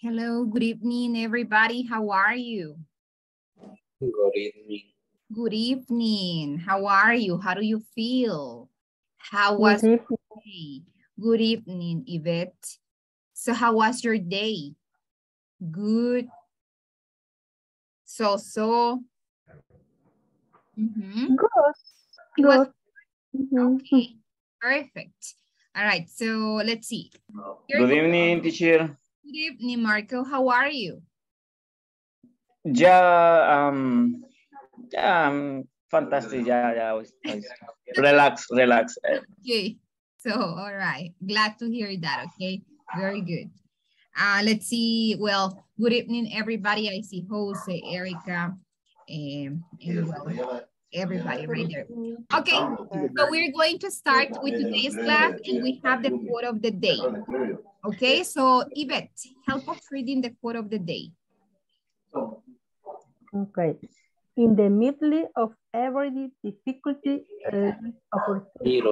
Hello, good evening, everybody. How are you? Good evening. Good evening. How are you? How do you feel? How was your day? Good evening, Yvette. So how was your day? Good. So, so. Mm -hmm. Good. It was Good. Mhm. Okay, perfect. All right, so let's see. Here Good evening, teacher. Good evening, Marco. How are you? Yeah, um, ya, um, fantastic. Yeah, ya. was- was- Relax, relax. Okay, so all right. Glad to hear that, okay? Very good. Uh, let's see. Well, good evening, everybody. I see Jose, Erica, um, and well, everybody right there. Okay, so we're going to start with today's class and we have the quote of the day. Okay, so Yvette, help us reading the quote of the day. Okay. In the middle of every difficulty, uh, opportunity.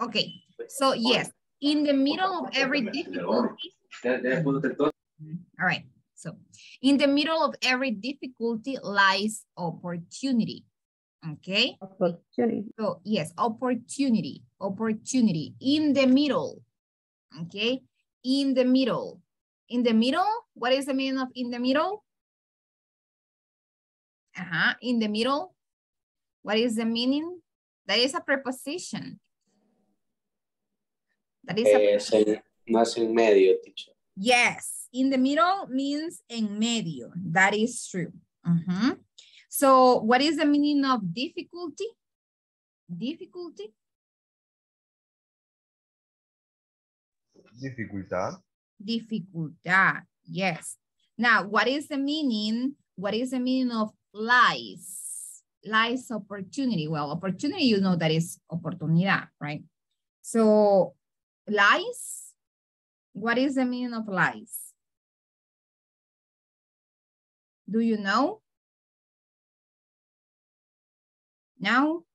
Okay, so yes, in the middle of every difficulty, all right, so in the middle of every difficulty lies opportunity. Okay, opportunity. so yes, opportunity, opportunity in the middle. Okay, in the middle. In the middle, what is the meaning of in the middle? Uh-huh, in the middle. What is the meaning? That is a preposition. That is a Es en- más en medio, teacher. Yes, in the middle means en medio. That is true. Mhm. So what is the meaning of difficulty? Difficulty? Dificultad. Dificultad. Yes. Now, what is the meaning? What is the meaning of lies? Lies opportunity. Well, opportunity, you know that is oportunidad, right? So lies, what is the meaning of lies? Do you know? No?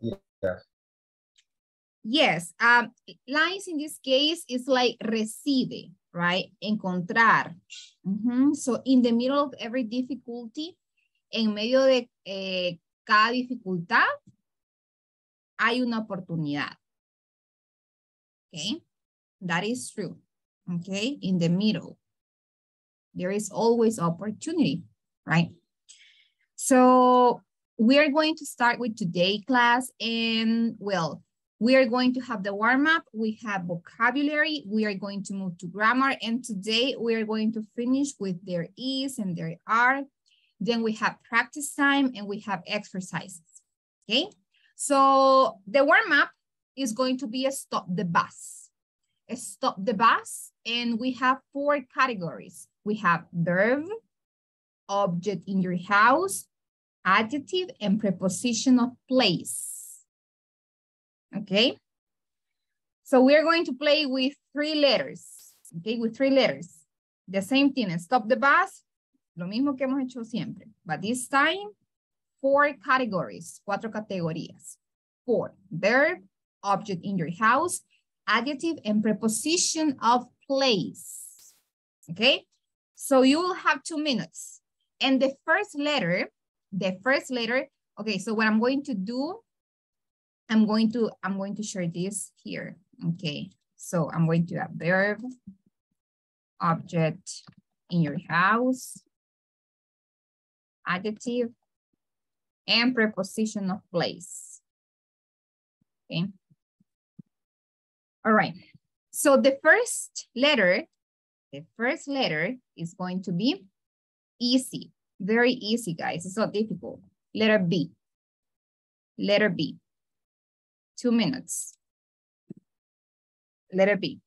Mentiras. Yes, um, lies in this case is like recibe, right? Encontrar. Ujú, So in the middle of every difficulty, en medio de eh, cada dificultad, hay una oportunidad. Okay, that is true. Okay, in the middle, there is always opportunity, right? So we are going to start with today class and well, we are going to have the warm up. We have vocabulary. We are going to move to grammar. And today we are going to finish with there is and there are. Then we have practice time and we have exercises. Okay. So the warm up is going to be a stop the bus. A stop the bus. And we have four categories. We have verb, object in your house, adjective, and preposition of place. Okay. So we're going to play with three letters. Okay, with three letters. The same thing, stop the bus, lo mismo que hemos hecho siempre. But this time, four categories, cuatro categorías. Four, verb, object in your house, adjective, and preposition of place. Okay, so you will have two minutes. And the first letter, the first letter, okay, so what I'm going to do I'm going to, I'm going to share this here. Okay, so I'm going to verb, object in your house, adjective, and preposition of place. Okay. All right. So the first letter, the first letter is going to be easy. Very easy, guys. It's not difficult. Letter B. Letter B two minutes. Letter B.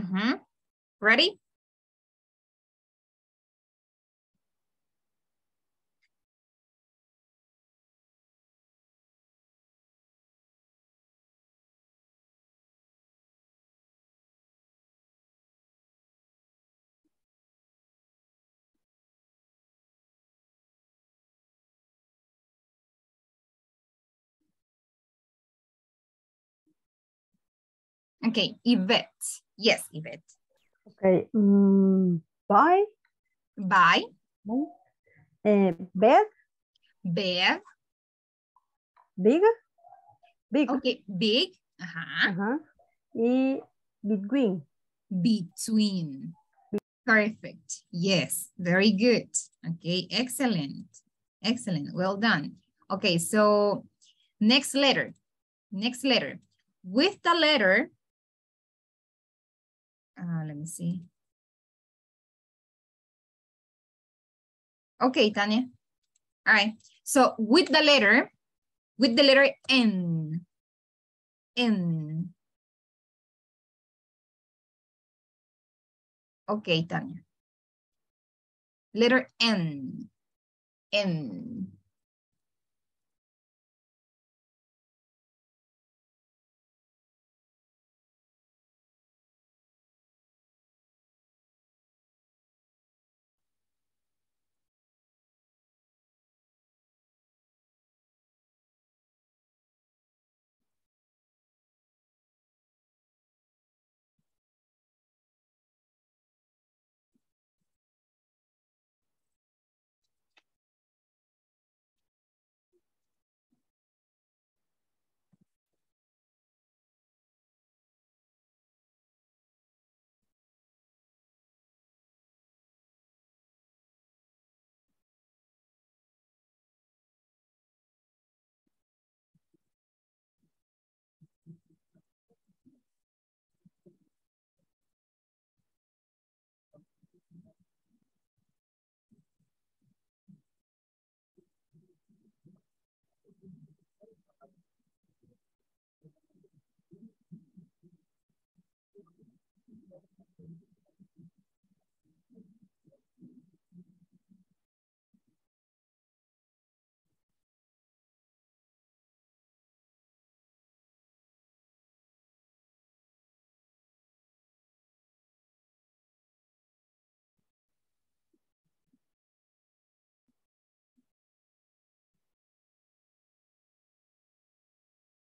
Mhm. Ready? Okay, Yvette. Yes, Yvette. Okay. Mm, buy, Bye. eh, bed, Bev. big, big. Okay, big. Ajá. Ajá. Y between. Between. Perfect. Yes, very good. Okay, excellent. Excellent. Well done. Okay, so next letter. Next letter. With the letter, uh, let me see. Okay, Tanya. All right. So with the letter, with the letter N. N. Okay, Tanya. Letter N. N.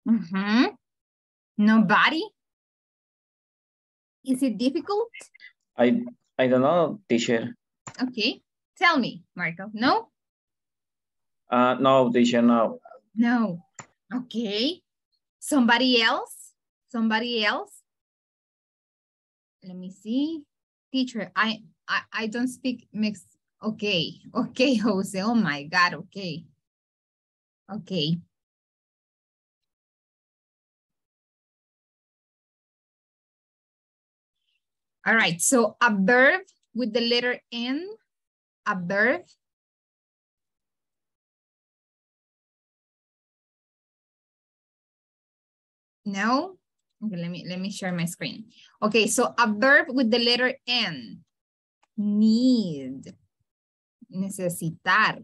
Mhm. Nobody? Is it difficult? I I don't know, teacher. Okay. Tell me, Marco. No? Uh, no, teacher, no. No. Okay. Somebody else? Somebody else? Let me see. Teacher, I I, I don't speak mixed. Okay. Okay, Jose. Oh my God. Okay. Okay. All right. So a verb with the letter N, a verb. No? Okay, let me let me share my screen. Okay, so a verb with the letter N. Need. Necesitar.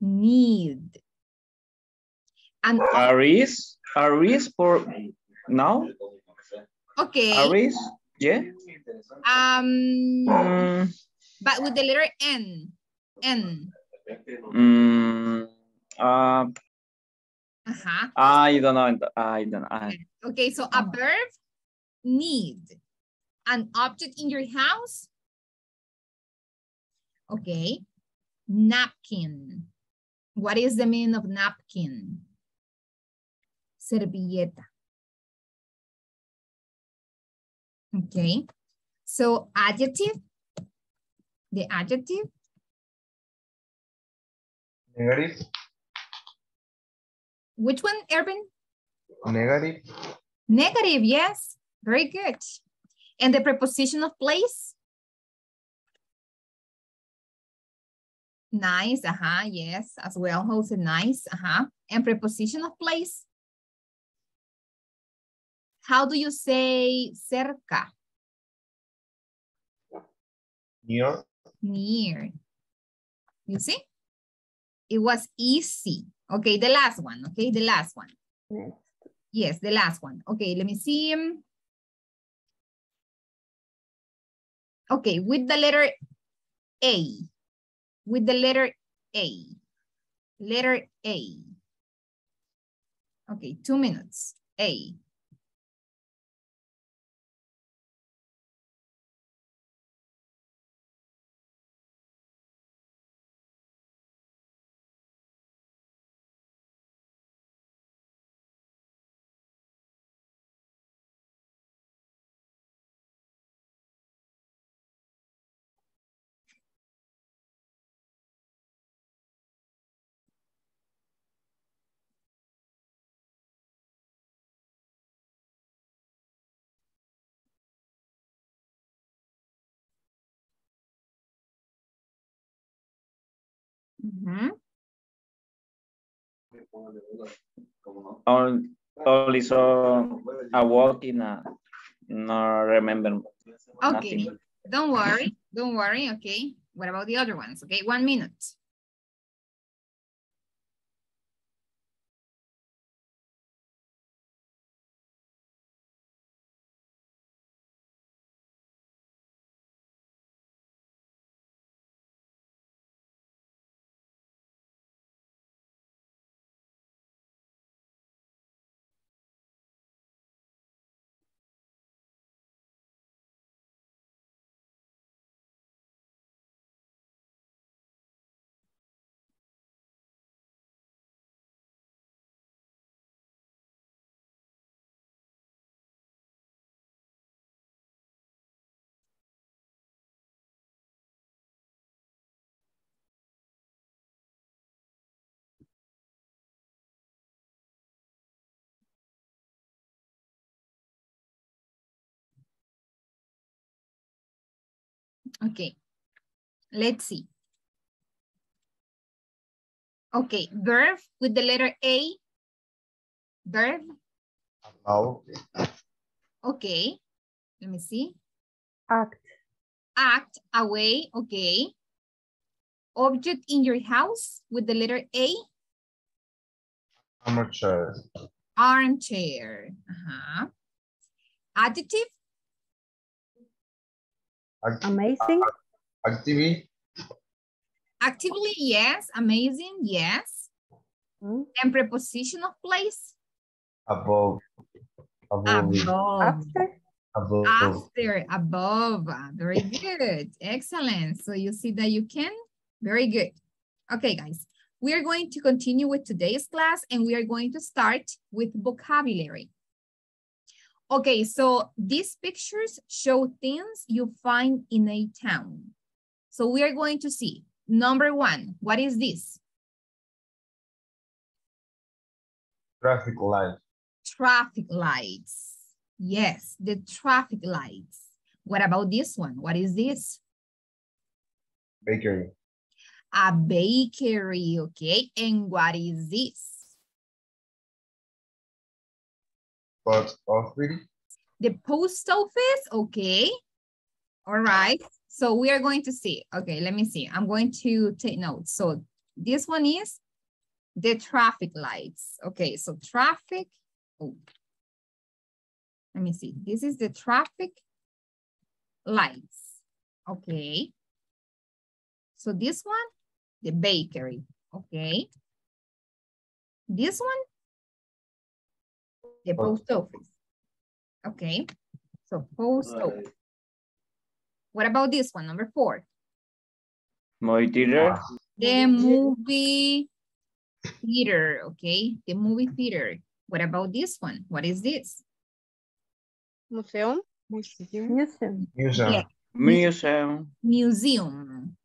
Need. And Aris, Aris for now? okay, Aris, yeah? um, Mm, but with the letter N. N. mm, uh, Uh-huh. I don't know. I don't know. I, Okay, so a verb, need. An object in your house? Okay. Napkin. What is the meaning of napkin? Servilleta. Okay. So adjective, the adjective, Negative. which one, Erwin? Negative. Negative, yes. Very good. And the preposition of place? Nice, uh-huh, yes, as well, Jose, nice, uh-huh. And preposition of place? How do you say cerca? Near. Near. You see? It was easy. Okay, the last one. Okay, the last one. Next. Yes, the last one. Okay, let me see. Okay, with the letter A. With the letter A. Letter A. Okay, two minutes. A. Mhm. Only, only saw a walk in a, no remember. Okay, nothing. don't worry, don't worry, okay? What about the other ones? Okay, one minute. Okay, let's see. Okay, verb with the letter A. Verb, About. okay. Let me see. Act. Act, away, okay. Object in your house with the letter A. Amateur. Armchair. Uh-huh. Adjective, Act- Amazing. activity. actively, yes. Amazing, yes. Mm. And preposition of place, Above. Above. above. After. Above. After, above. Ah, Very good. Excellent. So you see that you can? Very good. Okay, guys. We are going to continue with today's class and we are going to start with vocabulary. Okay, so these pictures show things you find in a town. So we are going to see, number one, what is this? Traffic lights. Traffic lights. Yes, the traffic lights. What about this one? What is this? Bakery. A bakery, okay? And what is this? Post office. The post office, okay? All right, so we are going to see. Okay, let me see. I'm going to take notes. So this one is the traffic lights. Okay, so traffic. Oh. Let me see. This is the traffic lights. Okay. So this one, the bakery. Okay. This one, the Post post office. Okay. So post office. What about this one, number four? Movie theater. The movie theater, okay? The movie theater. What about this one? What is this? Museum. Museum. Museum. Museum. Yeah. Museum. Museum.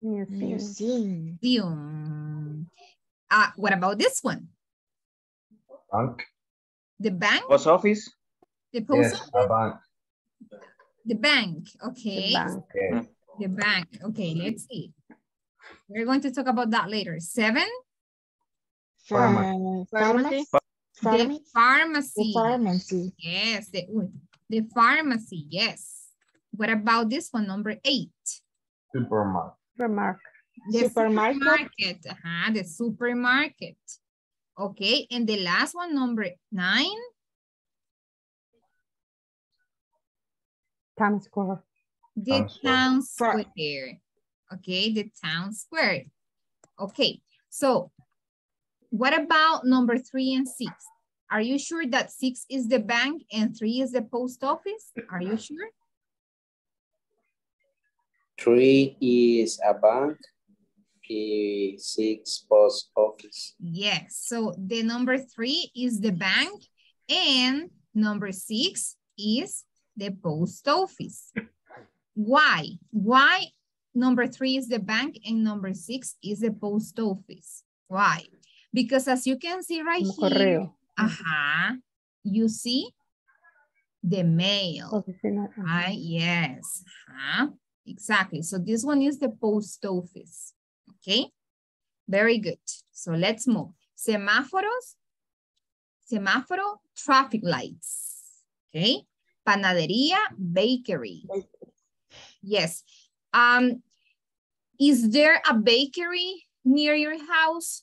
Museum. Museum. Museum. Uh, what about this one? Bank. The bank? Post office. The post Yes, office? bank. The bank, The okay. bank. Okay. The bank, okay, let's see. We're going to talk about that later. Seven, Pharma- Uh, pharmacy. the Pharmacy. pharmacy. The pharmacy. Yes, the, the pharmacy, yes. What about this one, number eight? Supermarket. Remark. The Supermarket. supermarket. Ajá, the supermarket. Okay, and the last one, number nine. Times Square. The Town square. town Square. square. Okay, the town square. Okay, so what about number three and six? Are you sure that six is the bank and three is the post office? Are you sure? Three is a bank. Six post office. Yes, so the number three is the bank and number six is the post office. Why? Why number three is the bank and number six is the post office? Why? Because as you can see right Como here, correo. uh-huh, you see the mail. Oficina. Right, yes, uh-huh, exactly. So this one is the post office, okay? Very good. So let's move. Semáforos, semáforo, traffic lights, okay? Panadería, bakery. Yes. Um, is there a bakery near your house?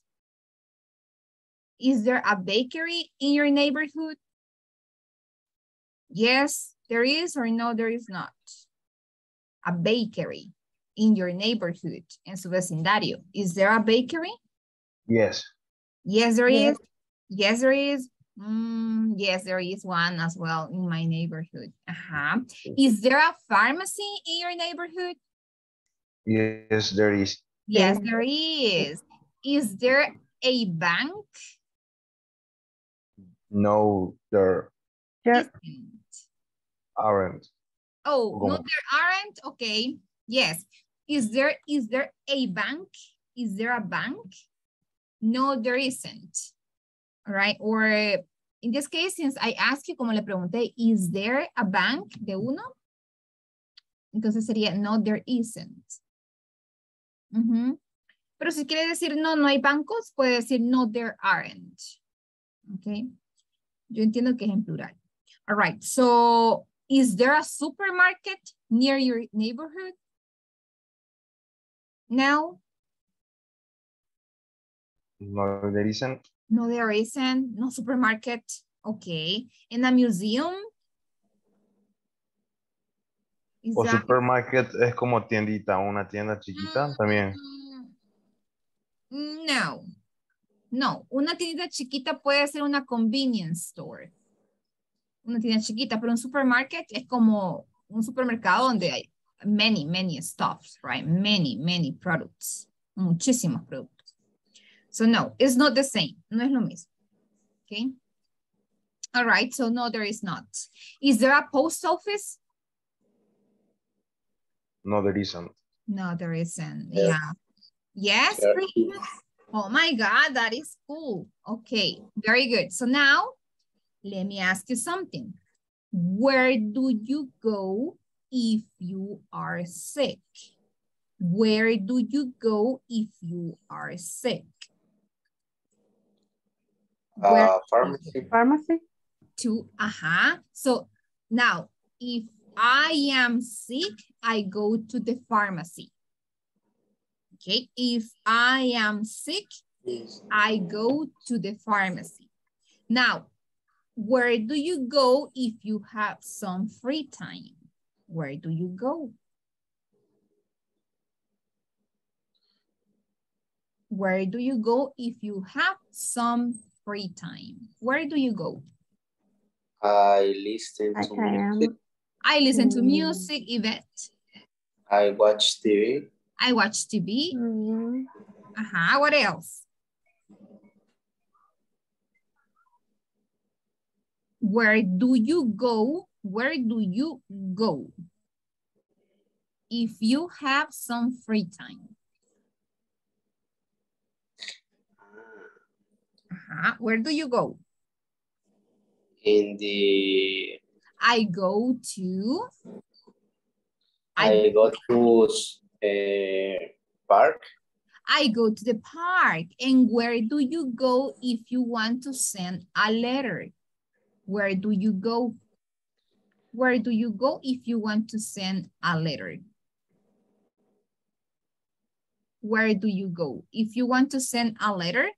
Is there a bakery in your neighborhood? Yes, there is or no, there is not. A bakery in your neighborhood, en su vecindario. Is there a bakery? Yes. Yes, there is. Yes. Yes, there is. Mm, yes, there is one as well in my neighborhood. Uh-huh. Is there a pharmacy in your neighborhood? Yes, there is. Yes, there is. Is there a bank? No, there There, Isn't. aren't. Oh, no, there aren't. Okay. Yes. Is there is there a bank? Is there a bank? No, there isn't. All right. Or in this case, since I asked you, como le pregunté, is there a bank de uno? Entonces sería no, there isn't. Ujú. Pero si quiere decir no, no hay bancos, puede decir no, there aren't. Okay. Yo entiendo que es en plural. All right. So is there a supermarket near your neighborhood? No, No, there isn't. no, there isn't. No supermarket. Okay. In a museum? Is O that- supermarket es como tiendita, una tienda chiquita también. Mm, No. No, una tienda chiquita puede ser una convenience store. Una tienda chiquita, pero un supermarket es como un supermercado donde hay many, many stuffs, right? Many, many products. Muchísimos productos. So no, it's not the same. No es lo mismo. Okay. All right, so no, there is not. Is there a post office? No, there isn't. No, there isn't. Yeah. Yeah. Yes, Christmas? Oh my God, that is cool. Okay, very good. So now, let me ask you something. Where do you go if you are sick? Where do you go if you are sick? Where Uh, pharmacy. pharmacy. to, uh-huh. So now, if I am sick, I go to the pharmacy. Okay, if I am sick, Yes. I go to the pharmacy. Now, where do you go if you have some free time? Where do you go? Where do you go if you have some free time? Where do you go? I listen to I music. I listen to Mm. music, Yvette. I watch TV. I watch TV. mm, Uh-huh, what else? Where do you go? Where do you go? If you have some free time. Uh-huh, where do you go? In the I go to, I I, go to uh, park. I go to the park. And where do you go if you want to send a letter? Where do you go? Where do you go if you want to send a letter? where do you go? If you want to send a letter,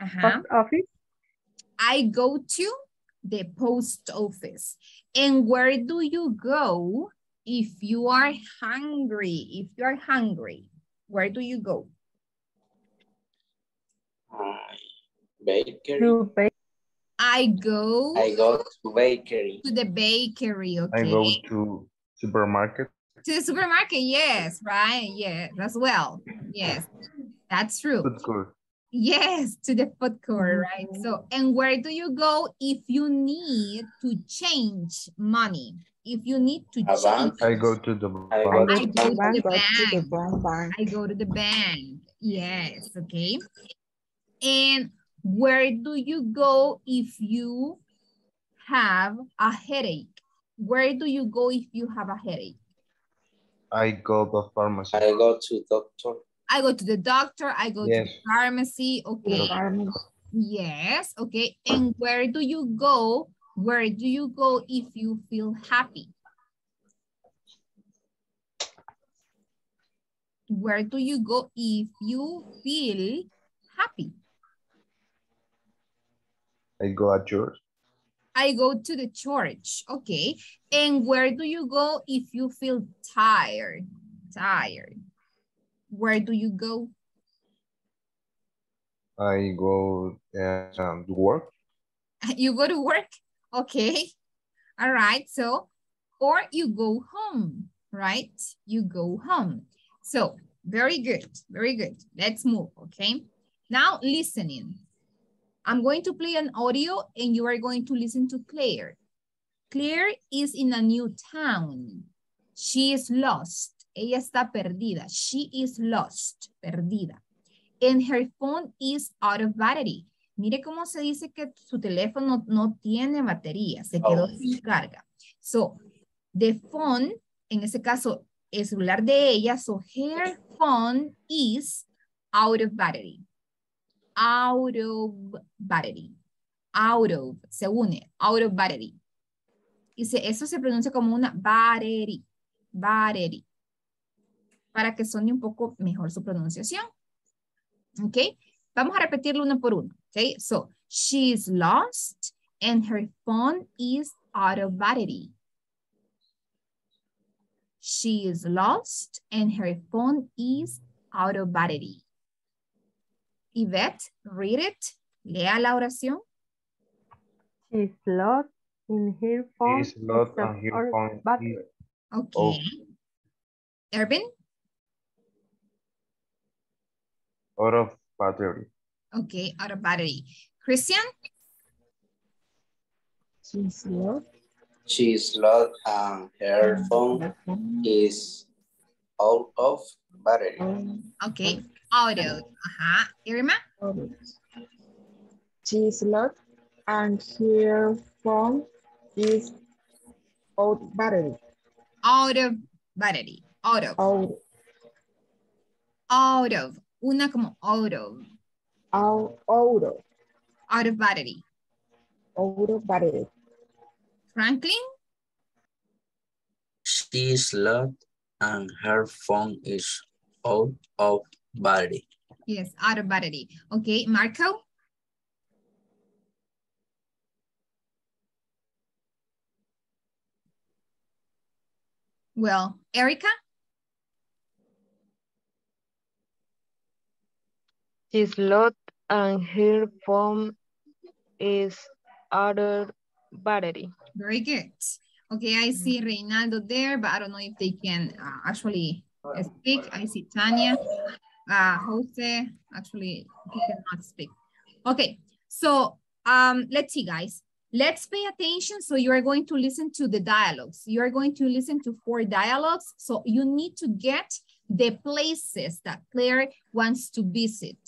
uh-huh. Post office. I go to the post office. And where do you go if you are hungry? If you are hungry, where do you go? I bakery. To bake. I go I go to bakery. to the bakery, okay? I go to supermarket. To the supermarket, yes, right? Yeah, as well. Yes, that's true. Food court. Yes, to the food court, mm-hmm. right? So, and where do you go if you need to change money? If you need to A change, bank. I go to the I bank. go I go to the go to the bank. bank, bank. I go to the bank. Yes, okay. And where do you go if you have a headache? Where do you go if you have a headache? I go to pharmacy. I go to doctor. I go to the doctor, I go to the pharmacy, okay. Garment. Yes, okay. And where do you go? Where do you go if you feel happy? Where do you go if you feel happy? I go at church. I go to the church, okay. And where do you go if you feel tired? Tired. Where do you go? I go um, to work. You go to work, okay. All right, so, or you go home, right? You go home. So, very good, very good. Let's move, okay? Now, listening. I'm going to play an audio and you are going to listen to Claire. Claire is in a new town. She is lost. Ella está perdida. She is lost, perdida. And her phone is out of battery. Mire cómo se dice que su teléfono no tiene batería, se quedó Oh. sin carga. So, the phone, en ese caso, el celular de ella, so her phone is out of battery. Out of battery. Out of, se une, out of battery. Y se- eso se pronuncia como una battery, battery. Para que suene un poco mejor su pronunciación. ¿Ok? Vamos a repetirlo uno por uno. Okay, so she's lost and her phone is out of battery. She is lost and her phone is out of battery. Yvette, read it. Lea la oración. She's lost in her phone. Is lot except and for here phone battery. Okay. Oh. Ervin? out of battery. Okay, out of battery. Christian? She's lost. She's lost and Her phone is out of battery. Oh. Okay, out of. Ajá. Irma? out of- She's lost and her phone is out battery. Out of battery. Out of. Out, Out of. Una como out of. out, out of, Out of battery. out of battery. Franklin? She's lost and her phone is out of battery. Yes, out of battery. Okay, Marco? Well, Erica? His lot and her phone is out of battery. Very good. Okay, I see Reynaldo there, but I don't know if they can uh, actually speak. I see Tanya, uh, Jose, actually, he cannot speak. Okay, so um, let's see, guys. Let's pay attention. So you are going to listen to the dialogues. You are going to listen to four dialogues. So you need to get the places that Claire wants to visit.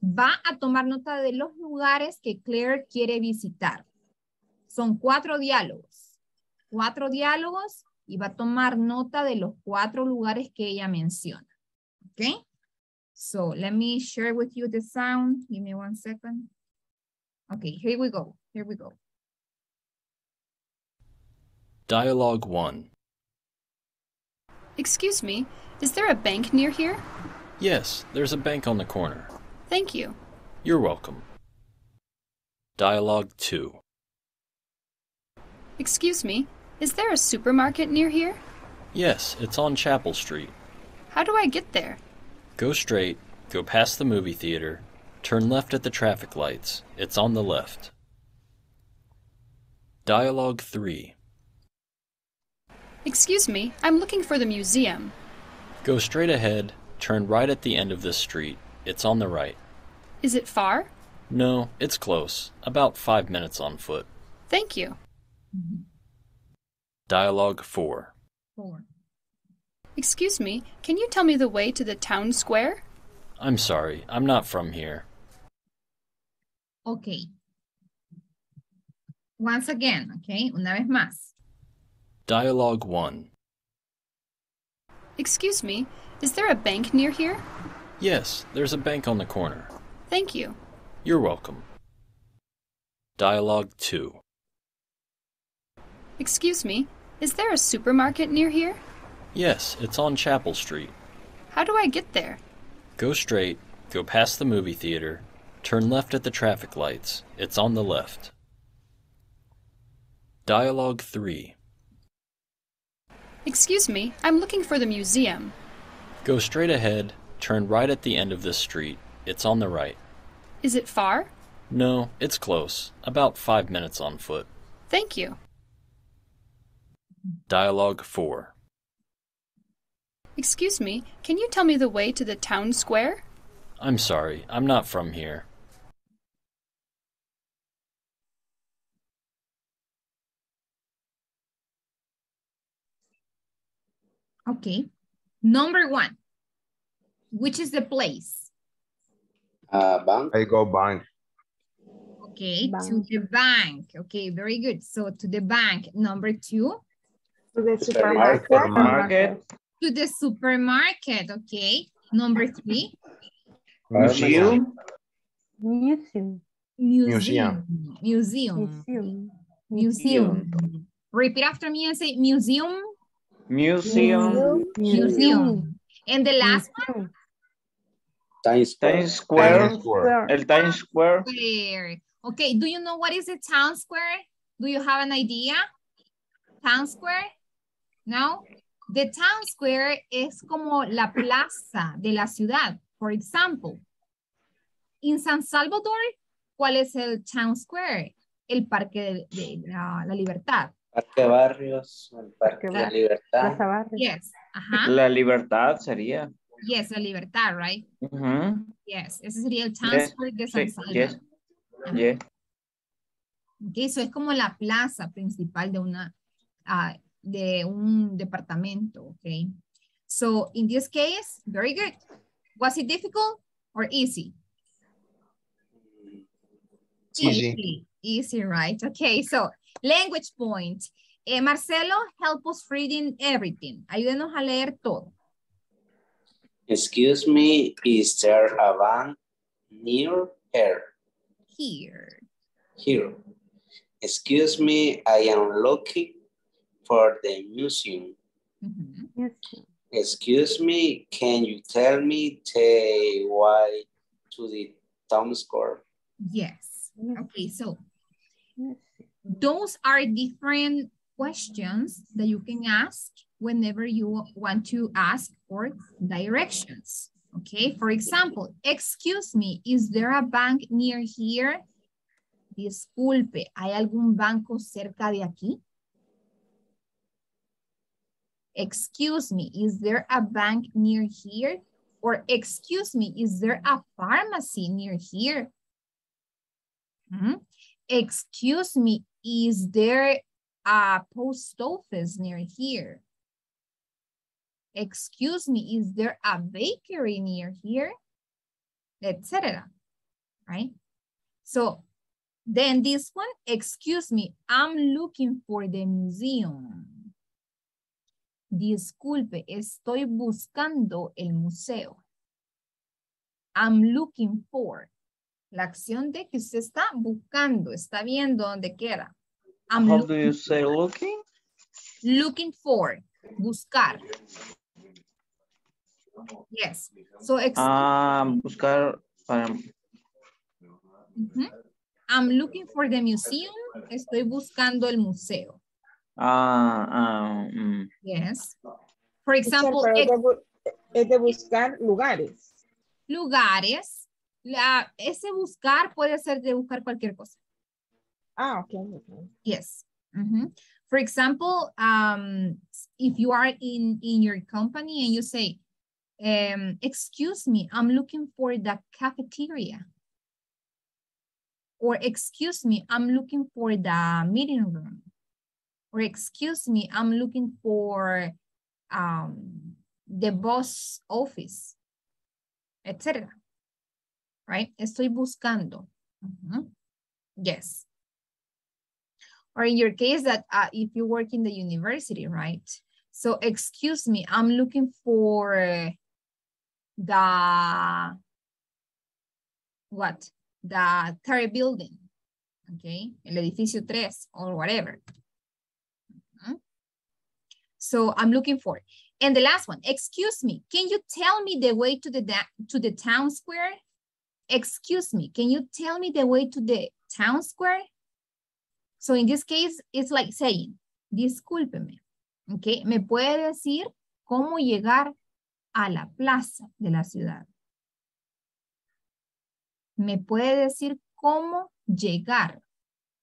Va a tomar nota de los lugares que Claire quiere visitar. Son cuatro diálogos. Cuatro diálogos y va a tomar nota de los cuatro lugares que ella menciona. Okay? So let me share with you the sound. Give me one second. Okay, here we go. Here we go. Dialogue 1. Excuse me, is there a bank near here? Yes, there's a bank on the corner. Thank you. You're welcome. Dialogue 2. Excuse me, is there a supermarket near here? Yes, it's on Chapel Street. How do I get there? Go straight, go past the movie theater, turn left at the traffic lights. It's on the left. Dialogue 3. Excuse me, I'm looking for the museum. Go straight ahead, turn right at the end of this street. It's on the right. Is it far? No, it's close. About five minutes on foot. Thank you. Dialogue 4. Four. Excuse me, can you tell me the way to the town square? I'm sorry, I'm not from here. Ok. Once again, ok, una vez más. Dialogue 1. Excuse me, is there a bank near here? Yes, there's a bank on the corner. Thank you. You're welcome. Dialogue 2. Excuse me, is there a supermarket near here? Yes, it's on Chapel Street. How do I get there? Go straight, go past the movie theater, turn left at the traffic lights. It's on the left. Dialogue 3. Excuse me, I'm looking for the museum. Go straight ahead, turn right at the end of this street. It's on the right. Is it far? No, it's close. About five minutes on foot. Thank you. Dialogue 4. Excuse me, can you tell me the way to the town square? I'm sorry, I'm not from here. Okay. Number one. Which is the place? Uh, bank. I go bank. Okay, to the bank. Okay, very good. So to the bank. Number two, To the Supermarket. supermarket. Market, to the supermarket. Okay. Number three, museum, Museum. museum. Museum. Museum. Museum. Repeat after me and say museum. museum, Museum. And the last Museum. Times Square. Times Square, Times Square. el Times Square. square. Okay, do you know what is a town square? Do you have an idea? Town square? No? The town square es como la plaza de la ciudad. For example, in San Salvador, ¿cuál es el town square? El Parque de, de la, la Libertad. Parque Barrios, el Parque Parque de la Libertad. Plaza. Yes. Ajá. La libertad sería. Yes, la Libertad, right? Ujú, Yes. Ese sería el town Yes, square de San sí, Salvador. yes. Ajá. Yeah. Ok, eso es como la plaza principal de una ah, de un departamento, ok. So in this case, very good. Was it difficult or easy? Easy. Easy, right? Okay, so language point. Eh, Marcelo, help us reading everything. Ayúdenos a leer todo. Excuse me, is there a bank near here? Here. Here. Excuse me, I am looking for the museum. Mhm. Museum. Excuse me, can you tell me the way to the town square? Yes. Yes. Okay, so those are different questions that you can ask whenever you want to ask for directions. Okay, for example, excuse me, is there a bank near here? Disculpe, ¿hay algún banco cerca de aquí? Excuse me, is there a bank near here? Or excuse me, is there a pharmacy near here? Hmm? Excuse me, is there a post office near here? Excuse me, is there a bakery near here? Etc. Right? So then this one, excuse me, I'm looking for the museum. Disculpe, estoy buscando el museo. I'm looking for. La acción de que usted está buscando, está viendo dónde queda. I'm How do you say looking? Looking for, buscar. Yes. So, Ah, buscar para... I'm looking for the museum. Estoy buscando el museo. Ah, ah, mm. Yes. For example, pero es ex- de, bu- es de buscar lugares. lugares. La, ese buscar puede ser de buscar cualquier cosa. Ah, ok. ok. Yes. Mhm. For example, um, if you are in, in your company and you say, um, excuse me, I'm looking for the cafeteria. Or excuse me, I'm looking for the meeting room. Or excuse me, I'm looking for um, the boss office, etc. Right? Estoy buscando. Mhm. Yes. Or in your case that uh, if you work in the university, right? So excuse me, I'm looking for the, what? The third building, okay? El edificio tres or whatever. So I'm looking for. And the last one, excuse me, can you tell me the way to the, to the town square? Excuse me, can you tell me the way to the town square? So in this case, it's like saying, discúlpeme, ¿ok? ¿Me puede decir cómo llegar a la plaza de la ciudad? ¿Me puede decir cómo llegar?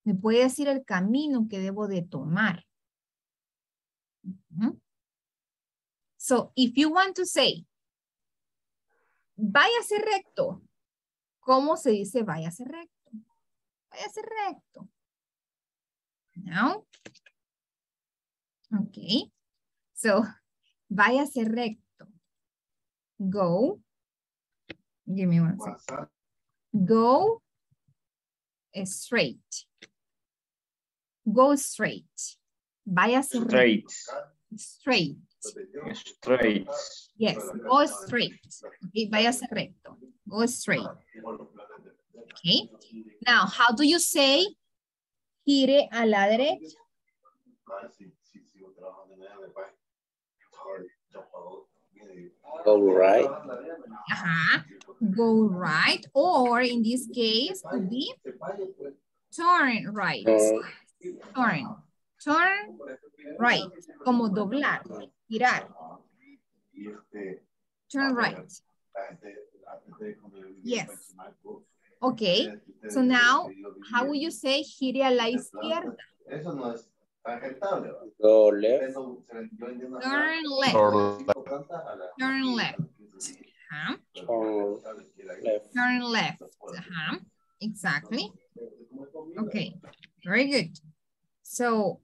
¿Me puede decir el camino que debo de tomar? So if you want to say, váyase recto, ¿cómo se dice váyase recto? Váyase recto. Now, okay, so váyase recto. Go, give me one second. Go straight. Go straight. Váyase recto. Straight. Straight. Straight. Yes, go straight. Okay, váyase recto. Go straight. Okay. Now, how do you say gire a la derecha? Go right. Ajá. Go right. Or in this case, could be turn right. Turn. Turn. Turn right. Como doblar, girar. Turn right. Yes. Okay. So now, how would you say gire a la izquierda? Go left. Turn left. Turn left. Ajá. Turn left. Turn left. Ajá. Exactly. Okay. Very good. So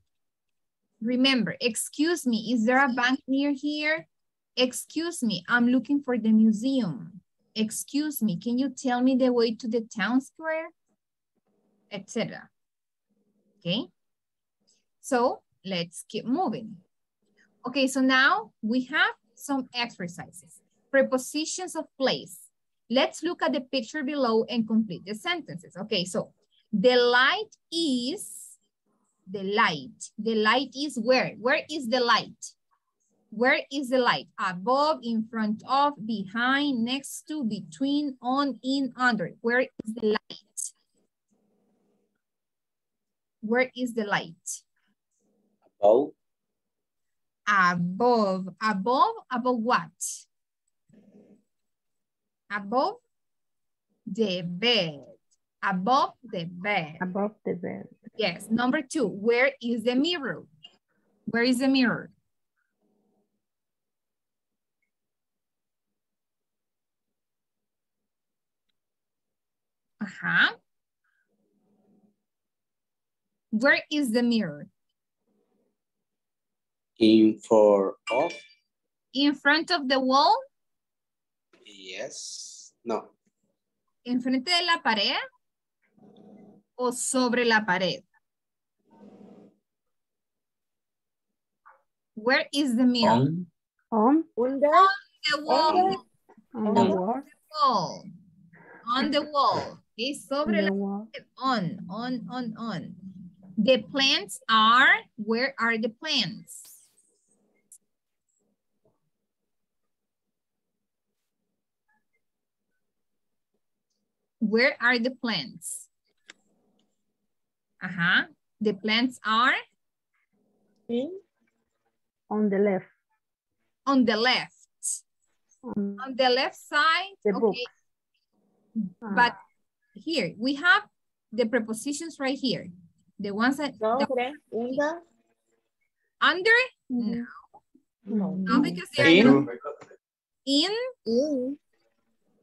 remember, excuse me, is there a bank near here? Excuse me, I'm looking for the museum. Excuse me, can you tell me the way to the town square? Etc. Okay. So let's keep moving. Okay, so now we have some exercises. Prepositions of place. Let's look at the picture below and complete the sentences. Okay, so the light is, the light. The light is where? Where is the light? Where is the light? Above, in front of, behind, next to, between, on, in, under. Where is the light? Where is the light? Above. Above. Above, above what? Above the bed. Above the bed. Above the bed. Yes. Number two, where is the mirror? Where is the mirror? Uh-huh. Where is the mirror? In for off. In front of the wall? Yes. No. ¿Enfrente de la pared? ¿O sobre la pared? Where is the mirror? On. On, Under. the wall. on the wall. wall. On the wall. Okay, sobre On la the wall. on, on, on, on. The plants are, where are the plants? Where are the plants? Uh-huh. The plants are In On the left. on the left. On On the left side, the okay. Ah, But here, we have the prepositions right here. The ones that, the- sobre, in the, under, mhm. no, no, because they're In, in, in,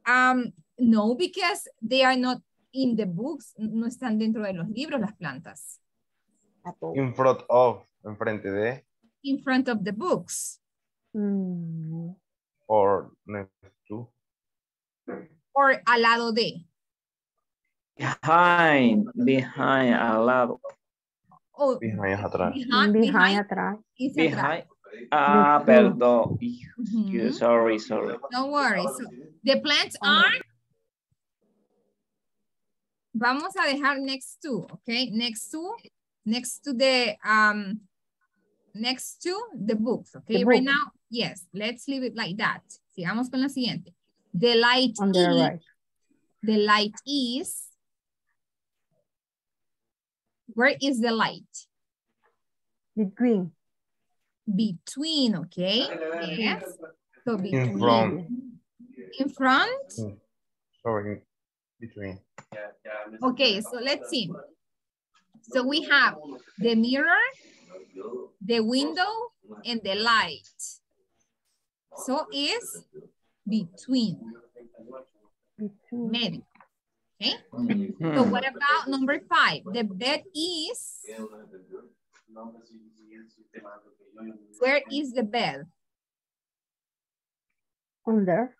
um, no, because they are not in the books, no están dentro de los libros las plantas. In front of, enfrente de, In front of the books, Mm, or next to. or al lado de. behind, behind, al lado. Oh, Behind atrás. behind, behind behind atrás. Behind. Ah, perdón. Ujú. Sorry, sorry. Don't worry. So, the plants are. Vamos a dejar next to, okay? Next to, next to the, um, next to the books, okay? The right book. now, yes, let's leave it like that. Sigamos con la siguiente. The light On the is, right. the light is, where is the light? Between. Between, okay? Yes. So between. In front, In front? sorry, between. Okay, so let's see. So we have the mirror, the window, and the light. So is between, Between. medio. Okay, so what about number five? The bed is, where is the bed? Under.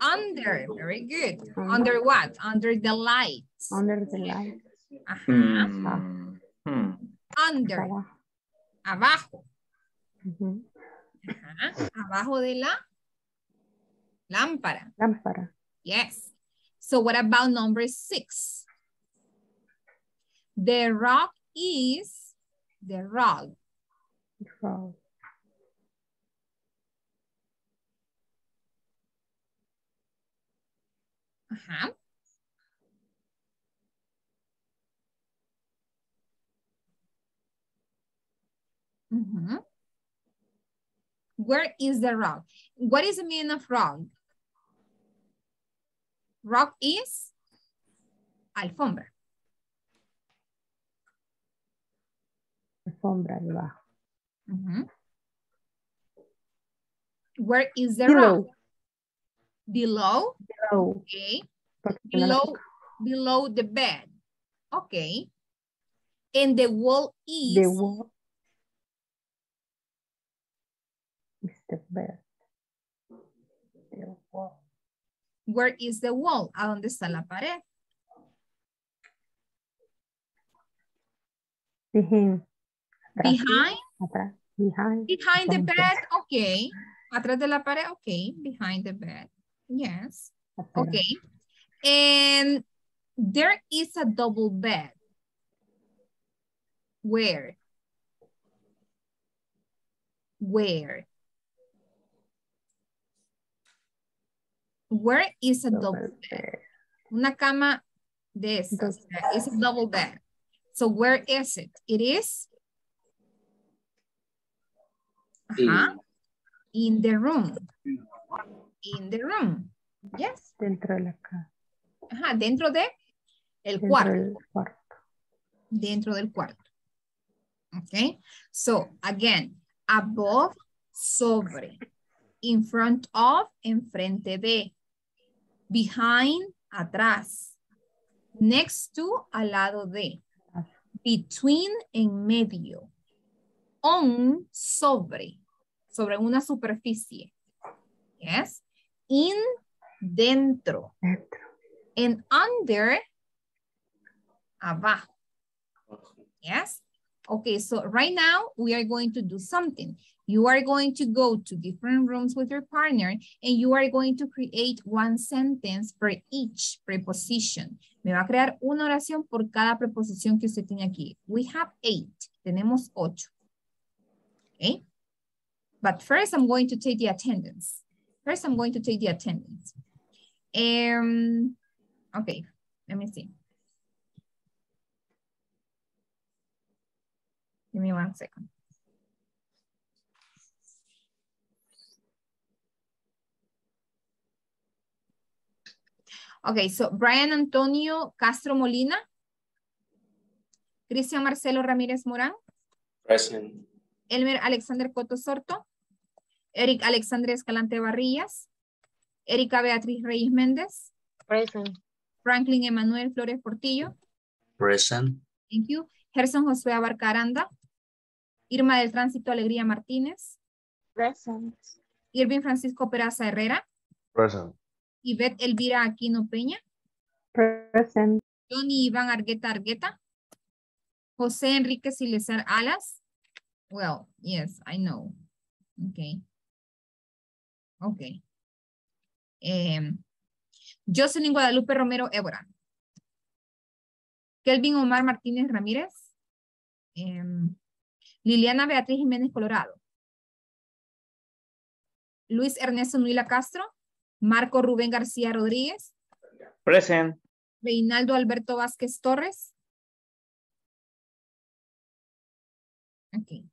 Under, very good. Under. Under what? Under the lights. Under the light. Ajá. Mm, hmm. Under, Abajo. abajo. Ujú. Ajá. Abajo de la lámpara. Lámpara. Yes. So what about number six? The rock is the rug. Ajá. Mhm. Where is the rug? What is the meaning of rug? Rug is alfombra. Alfombra debajo. Mhm. Where is the rug? Below. Below, Below. okay. porque tiene la Below, below the bed. Okay. And the wall is The wall is the bed. The wall. where is the wall? ¿A dónde está la pared? Behind. Behind, Behind. behind the bed, okay. Atrás de la pared, okay. Behind the bed, yes. Okay. And there is a double bed. Where? Where? Where is a double Double bed? bed. Una cama de estas. It's a double bed. So where is it? It is Ajá. in the room. Mm. In the room. Yes. Dentro de la casa. Ajá, dentro de el Dentro cuarto. del cuarto. Dentro del cuarto. Okay. So again, above, sobre. In front of, enfrente de. Behind, atrás. Next to, al lado de. Between, en medio. On, sobre. Sobre una superficie. Yes. In, dentro. Dentro. And under, abajo. Yes. Okay, so right now we are going to do something. You are going to go to different rooms with your partner and you are going to create one sentence for each preposition. Me va a crear una oración por cada preposición que usted tiene aquí. We have eight. Tenemos ocho. Okay? But first I'm going to take the attendance. First I'm going to take the attendance. Um, okay, let me see. Give me one second. Okay, so Brian Antonio Castro Molina. Cristian Marcelo Ramírez Morán. Present. Elmer Alexander Coto Sorto. Eric Alexander Escalante Barrillas. Erika Beatriz Reyes Méndez. Present. Franklin Emanuel Flores Portillo. Present. Thank you. Gerson Josué Abarca Aranda. Irma del Tránsito Alegría Martínez. Present. Irving Francisco Peraza Herrera. Present. Ivette Elvira Aquino Peña. Present. Johnny Iván Argueta Argueta. José Enrique Silesar Alas. Well, yes, I know. Okay. Okay. Um, Jocelyn Guadalupe Romero Évora. Kelvin Omar Martínez Ramírez. Em, Liliana Beatriz Jiménez Colorado. Luis Ernesto Nuila Castro. Marco Rubén García Rodríguez. Present. Reinaldo Alberto Vázquez Torres. Ok.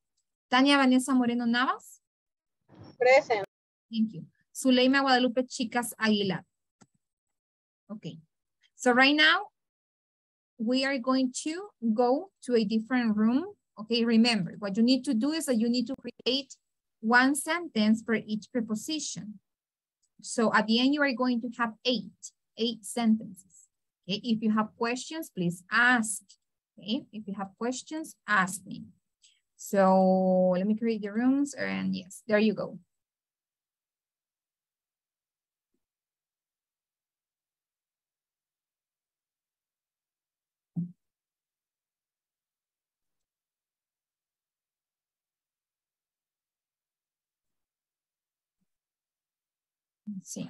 Tania Vanessa Moreno Navas. Present. Thank you. Zuleima Guadalupe Chicas Aguilar. Okay. So right now, we are going to go to a different room. Okay, remember, what you need to do is that you need to create one sentence for each preposition. So at the end, you are going to have eight, eight sentences. Okay, if you have questions, please ask. Okay, if you have questions, ask me. So let me create the rooms and yes, there you go. Sim.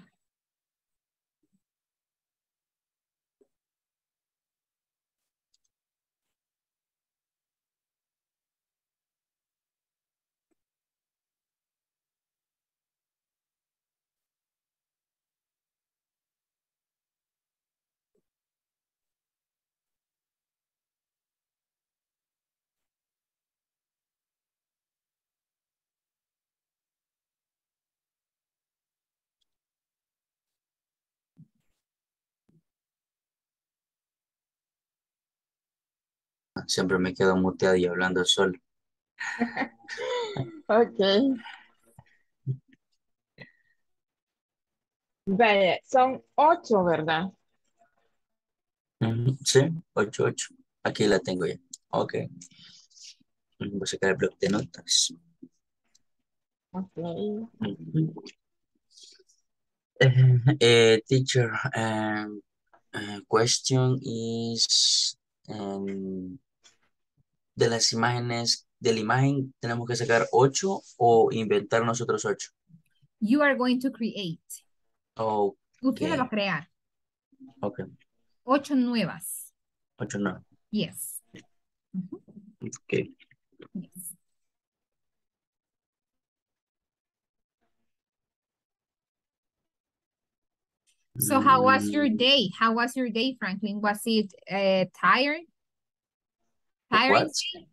Siempre me quedo muteado y hablando solo. Ok. Vaya, son ocho, ¿verdad? Sí, 8, 8. Aquí la tengo ya. Ok. Voy a sacar el bloc de notas. Ok. Eh, eh, teacher, um, uh, question is um, de las imágenes, de la imagen tenemos que sacar 8 o inventar nosotros 8. You are going to create. Oh, Usted va a crear. ok. Ocho nuevas. 8 no. Yes. Ok. yes. So how was your Mm, day? How was your day, Franklin? Was it uh, tired? Tiring What? day?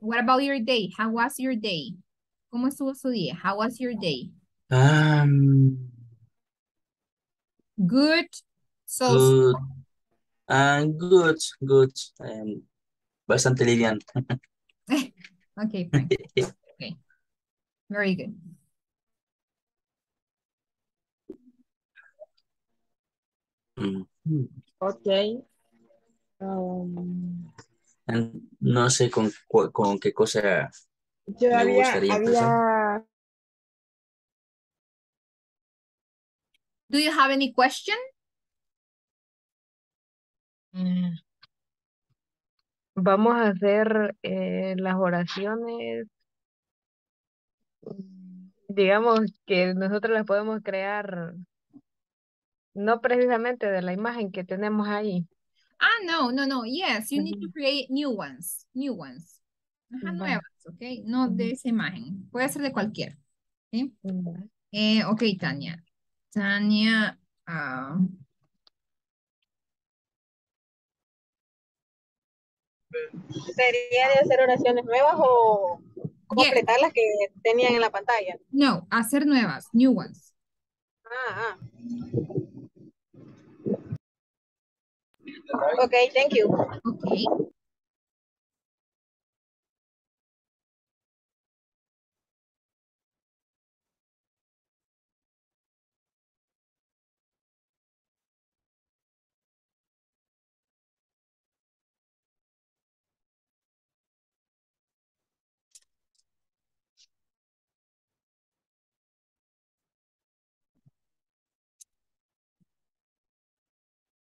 What about your day? How was your day? ¿Cómo estuvo su día? How was your day? Um, Good. So, good. Uh, good, good. Um, bastante liviano. okay, fine. Okay. Very good. Ujú. Ok. Um, And No sé con, cu- con qué cosa yo me había, gustaría empezar. había, Do you have any question? Mm, Vamos a hacer eh, las oraciones, digamos que nosotros las podemos crear, no precisamente de la imagen que tenemos ahí. Ah, no, no, no. Yes, you need to create new ones. New ones. Ajá, Va. nuevas, ¿ok? No de esa imagen. Puede ser de cualquier. ¿sí? Va. Eh, ok, Tania. Tania. ah, ¿Sería de hacer oraciones nuevas o completar las que tenían en la pantalla? no, hacer nuevas. New ones. Ah, ah. Ok, thank you. Ok.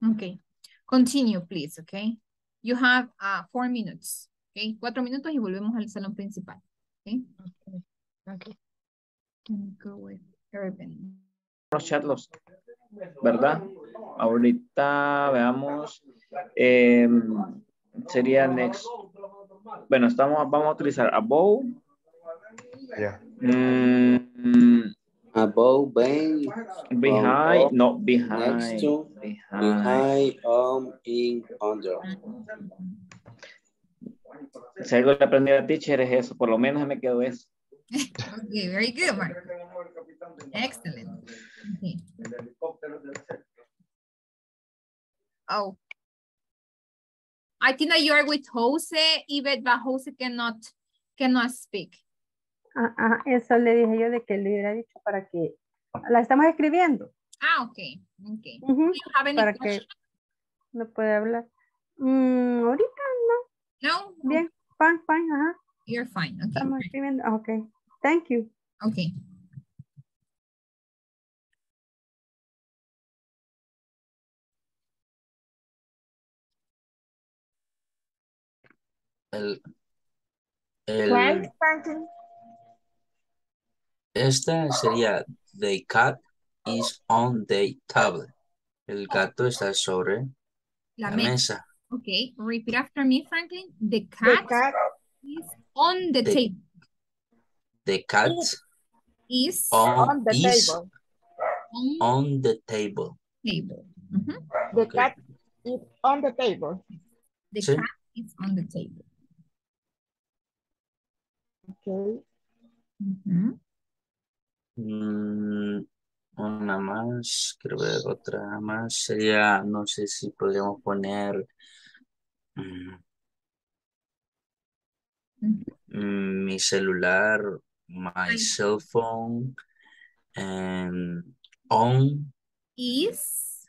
Okay. Continue, please, okay? You have uh, four minutes, okay? Cuatro minutos y volvemos al salón principal, okay? Okay. Can go with Irvin. los ¿verdad? Ahorita veamos, em, sería next. Bueno, estamos, vamos a utilizar above, Yeah. mm, Above, behind, behind, up, no, behind, next to, behind. behind, on, in, under. Si algo le aprendí a teacher es eso, por lo menos me quedó eso. Okay, very good, Mark. Excellent. Okay. Oh. I think that you are with Jose, Ivette, but Jose cannot, cannot speak. Ah, ah, eso le dije yo de que le hubiera dicho para que la estamos escribiendo. Ah, okay, okay. Do you have any para que no puede hablar. Mm, ahorita No? bien, fine, fine, ajá. You're fine, okay. Estamos escribiendo. Ah, Ok, thank you. Okay. El, el? Esta sería The cat is on the table. El gato está sobre La la mesa. mesa. Okay, repeat after me, Franklin. The The cat cat is on the The- table. The cat Is on, on the is table. on the table. table. The Okay. cat is on the table. The Sí. cat is on the table. Okay. Mm, una más, quiero ver otra más. Sería, no sé si podríamos poner mm, mm, mi celular, my cell phone, and on Is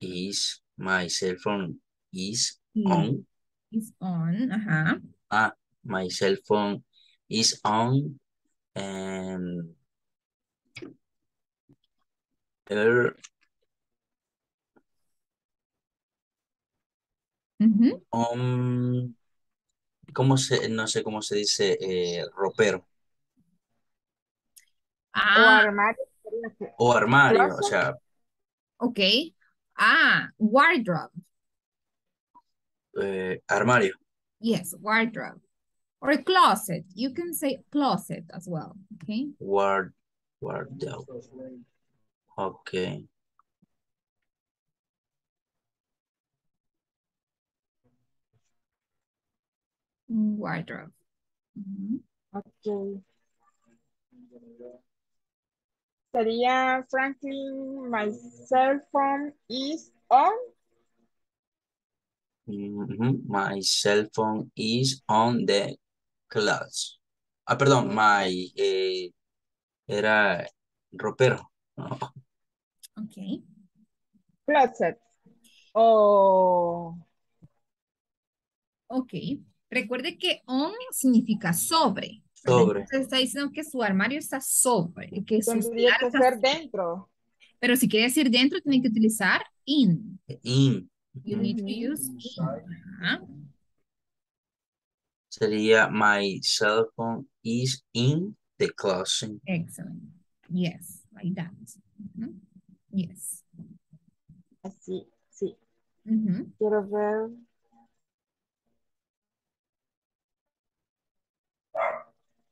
is my cell phone is on. is on. Ajá. Ah, my cell phone is on and Ujú. on, ¿cómo se, no sé cómo se dice, eh, ropero O Ah, armario. sería que- o armario, o Closet. sea, okay. Ah, wardrobe. eh, armario. Yes, wardrobe. Or closet. You can say closet as well. Okay. Ward, wardrobe. Ok. Wardrobe. Ujú. Okay. Sería Franklin, my cell phone is on. My cell phone is on the closet. Ah, perdón, my, eh, era ropero. No, Okay. Closet. O Ok. Recuerde que on significa sobre. Sobre. Entonces está diciendo que su armario está sobre, que su tendría que está ser sobre. dentro. Pero si quiere decir dentro, tiene que utilizar in. in. You need to use in. Ajá. Sería my cell phone is in the closet. Excellent. Yes, like that. Yes. Así, sí. Uh. Quiero ver.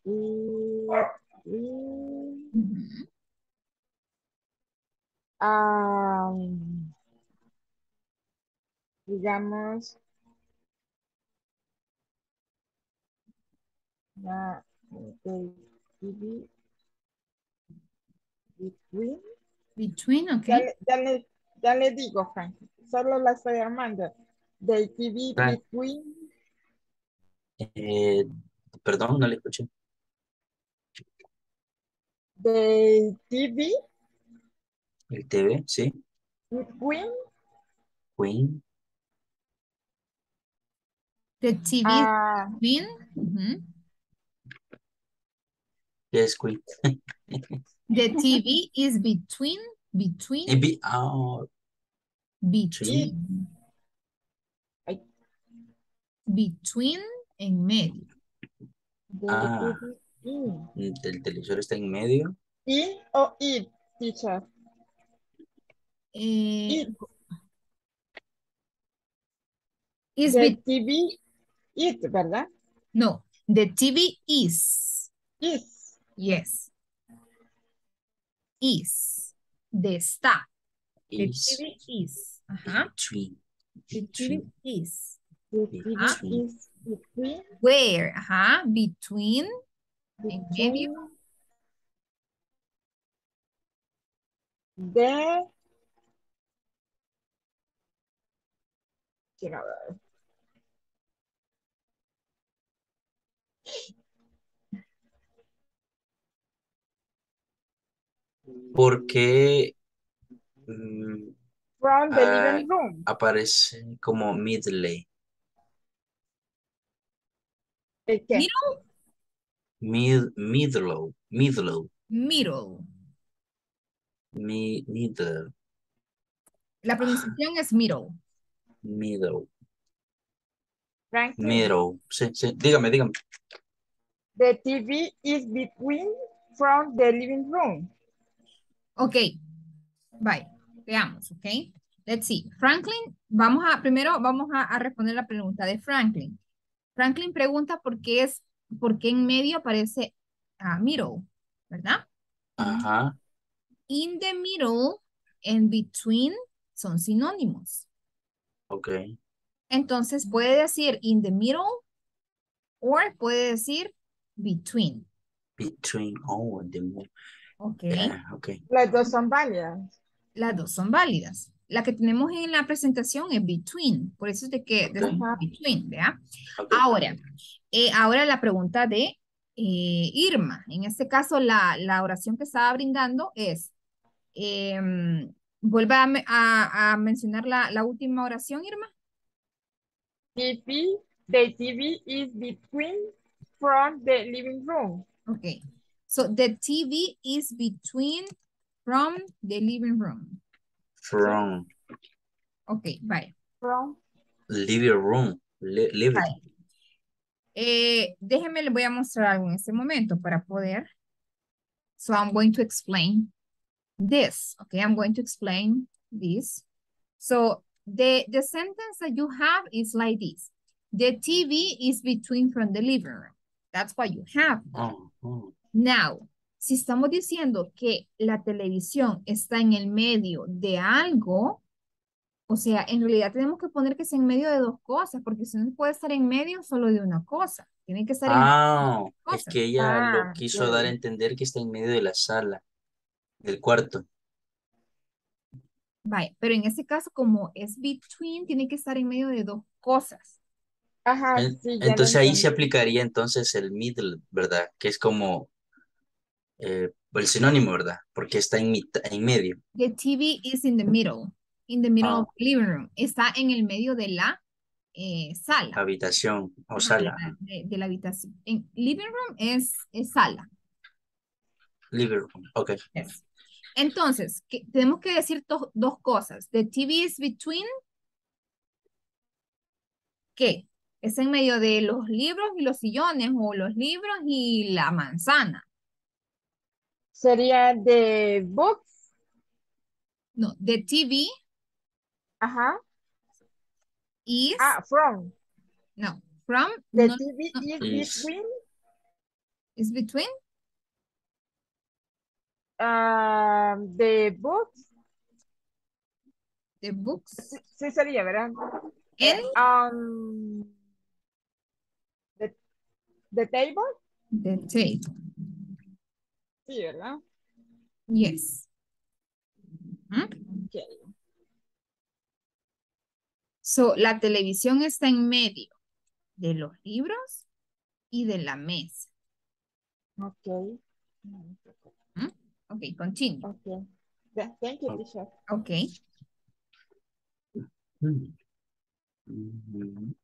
Y, y, um, digamos, la, between between. Between, Ya, okay. le- ya, le, ya le digo, Frank, solo la estoy armando. Del TV Frank. between Eh, perdón, no le escuché. del TV El TV, sí. between Queen. The TV ah. Mhm. Yes, Queen. The TV is between, between, Eh, be- ah, between. Ay. Between en medio. del Ah. TV in. el televisor está en medio. In o it, teacher. Eh, It. is Del be- TV it, ¿verdad? no, the TV is. Is. Yes. Is. De está. The Is TV is. Ajá. between. The TV is. The Between. TV is between. Where? Ajá. Between. En medio. De. Quiero ver. ¿Por qué mm, From the Ah, living room. aparece como middle? ¿El qué? Middle. Mid, middle, middle, Middle. mi, middle, La pronunciación es middle. middle, Franklin. middle. Sí, sí, dígame, dígame. The TV is between from the living room. Ok. Bye. Veamos, ok. Let's see. Franklin, vamos a, primero vamos a, a responder la pregunta de Franklin. Franklin pregunta por qué es, por qué en medio aparece ah, middle, ¿verdad? Ajá, In the middle and between son sinónimos. ok. Entonces puede decir in the middle o puede decir between. Between, oh, the mo- Ok. yeah, ok. Las dos son válidas. Las dos son válidas. La que tenemos en la presentación es between. Por eso es de que decimos Ajá. between, ¿verdad? Ahora, eh, ahora la pregunta de eh, Irma. En este caso, la, la oración que estaba brindando es, em, vuelva a, a- a mencionar la, la última oración, Irma. TV, the TV is between from the living room. Okay. So the TV is between from the living room. From Ok, vaya. From living room, li- living. Vale. Eh, déjenme, les voy a mostrar algo en este momento para poder. So I'm going to explain this. Okay, I'm going to explain this. So the, the sentence that you have is like this. The TV is between from the living room. That's what you have. Oh, oh. Now, si estamos diciendo que la televisión está en el medio de algo, o sea, en realidad tenemos que poner que es en medio de dos cosas, porque si no puede estar en medio solo de una cosa. Tiene que estar en Ah, es cosas. que ella lo Ah, quiso dar a entender que está en medio de la sala, del cuarto. Vaya, pero en este caso, como es between, tiene que estar en medio de dos cosas. Ajá, sí, entonces ahí se aplicaría entonces el middle, ¿verdad? Que es como eh, el sinónimo, ¿verdad? Porque está en, mitad, en medio. The TV is in the middle, in the middle Ah. of the living room. Está en el medio de la eh, sala. Habitación o sala. De, de la habitación. En living room es, es sala. Living room. Ok. Yes. Entonces, que- tenemos que decir to- dos cosas. The TV is between, ¿qué? Es en medio de los libros y los sillones o los libros y la manzana. Sería the books. No, the TV Ajá. is, Ah, from. no, from, The no, TV no, is Is. between is between, um, the books. the books Sí, sí sería, ¿verdad? and Um, the, the table. the table. Sí, ¿verdad? Yes. ¿Mm? Ok. So, la televisión está en medio de los libros y de la mesa. Ok. Ok, continue. Ok. Th- Thank you, teacher. Ok. Mm. Mm.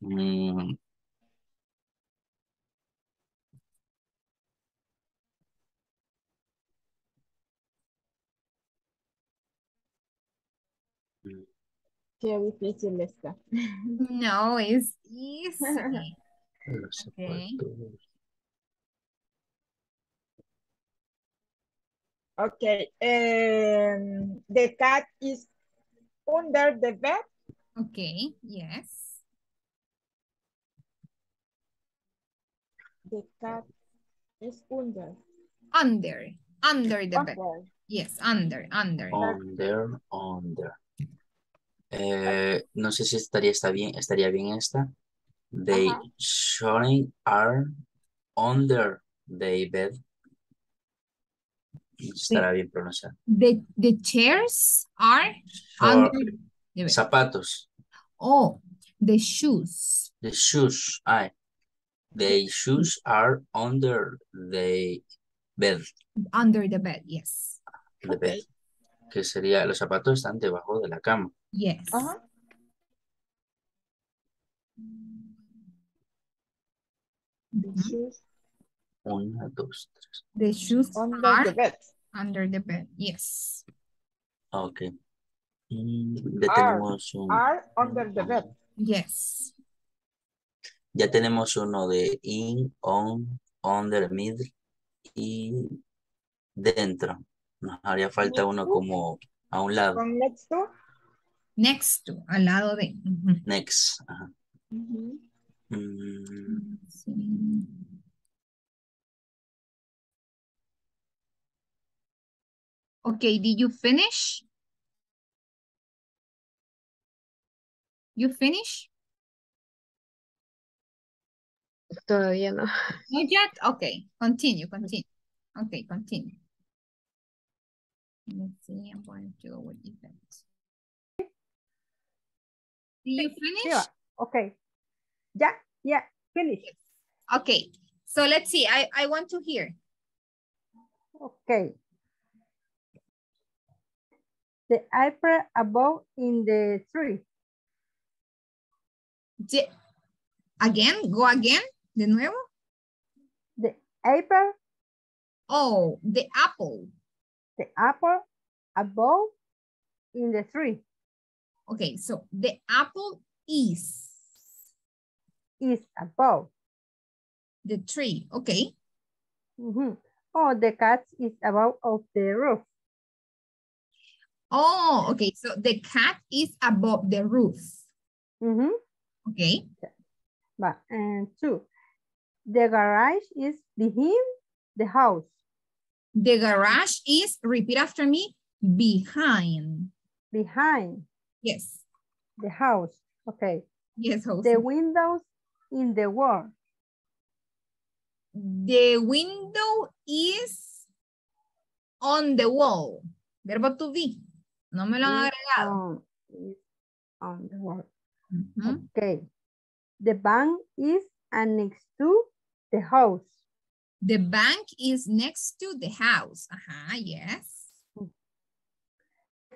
Quiero ver. something. Mm, Qué difícil está. No, it's easy. Okay. Okay. Um, the cat is under the bed. Okay, yes. The cat is under. Under, under the bed. Under. Yes, under, under. Under, under. Eh, no sé si estaría, está bien, estaría bien esta. They Ajá. showing are under the bed. Estará bien pronunciado. The, the chairs are Short- under the bed. zapatos. Oh, the shoes. The shoes. Ay. The shoes are under the bed. Under the bed, yes. The bed. Que sería, los zapatos están debajo de la cama. Yes. Ajá. The shoes Una, dos, tres. The shoes under the bed. under the bed, yes. Ok. Mm, Are. tenemos un, Are under the bed. Yes. Ya tenemos uno de in, on, under, mid y dentro. Nos haría falta uno como a un lado. Con next to. Next to, al lado de. Next. Ajá. Mm, Sí. Okay, did you finish? You finish? Todavía no. Not yet? Okay, continue, continue. Okay, continue. Let's see, I'm going to go with events. Did you finish? Yeah. Okay. Yeah, yeah, finish. Okay, so let's see, I, I want to hear. Okay. The apple above in the tree. The- again, go again, de nuevo. The apple, Oh, the apple. the apple above in the tree Okay, so the apple is is above. the tree. Okay, Mhm. Oh, the cat is above of the roof. oh, okay, so the cat is above the roof. Mhm. Okay, But, and two, the garage is behind the house. the garage is, repeat after me, behind. Behind Yes, the house. Okay. yes, Jose. The windows in the wall. The window is on the wall. Verbo to be. No me lo han agregado. on, on the wall. Ujú. Okay. The bank is next to the house. The bank is next to the house. Ajá, yes.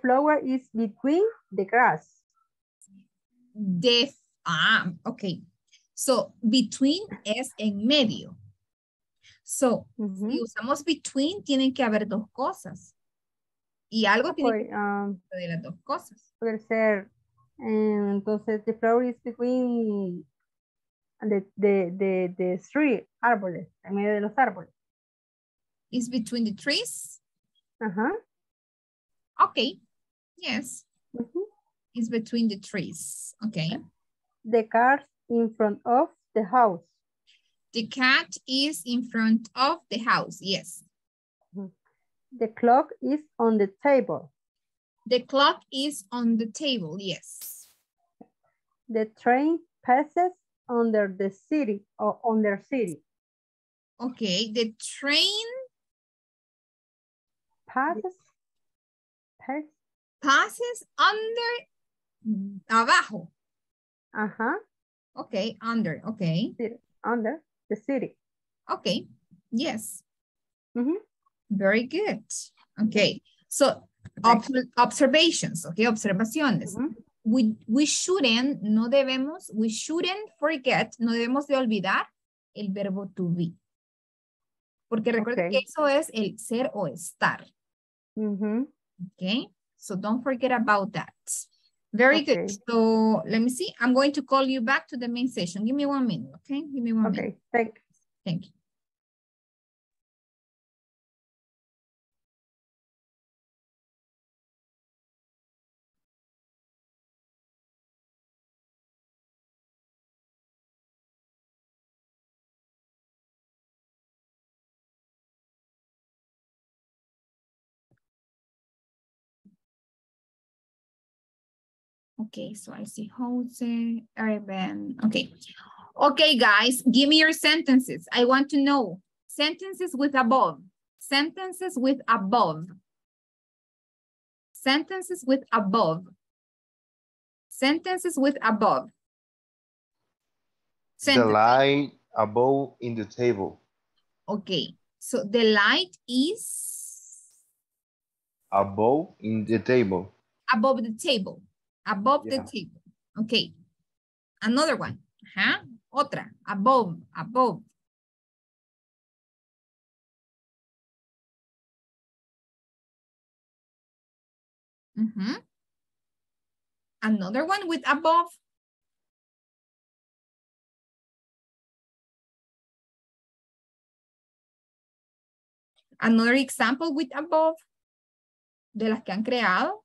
Flower is between the grass. The, ah, okay. So, between es en medio. So, si usamos between, tienen que haber dos cosas. Y algo tiene que um, ser de las dos cosas. puede ser, eh, entonces, the flower is between the, the, the, the three árboles, en medio de los árboles. Is between the trees. Ajá. Okay. Yes. ujú. It's between the trees. Okay. The cars in front of the house. The cat is in front of the house. Yes. The clock is on the table. The clock is on the table. Yes. The train passes under the city or under city. Okay. The train Passes. Pass. passes under abajo. Ajá. Okay. Under. Okay. city, Under the city. Okay. Yes. Ujú. Very good. Okay. So ob- observations. Okay. Observaciones. Ujú. We, we shouldn't, no debemos, we shouldn't forget, no debemos de olvidar el verbo to be. Porque recuerden Ok. que eso es el ser o estar. Ujú. Okay, so don't forget about that. Very good. So let me see. I'm going to call you back to the main session. Give me one minute, okay? Give me one minute. Okay, thank Thank you. Okay, so I see Jose, Urban. Okay. Okay, guys, give me your sentences. I want to know sentences with above. Sentences with above. Sentences with above. Sentences with above. The light above in the table. Okay, so the light is Above in the table. above the table. Above the Yeah. table. Okay. Another one. Ajá. Otra. Above, above. Mhm. Another one with above. Another example with above. De las que han creado.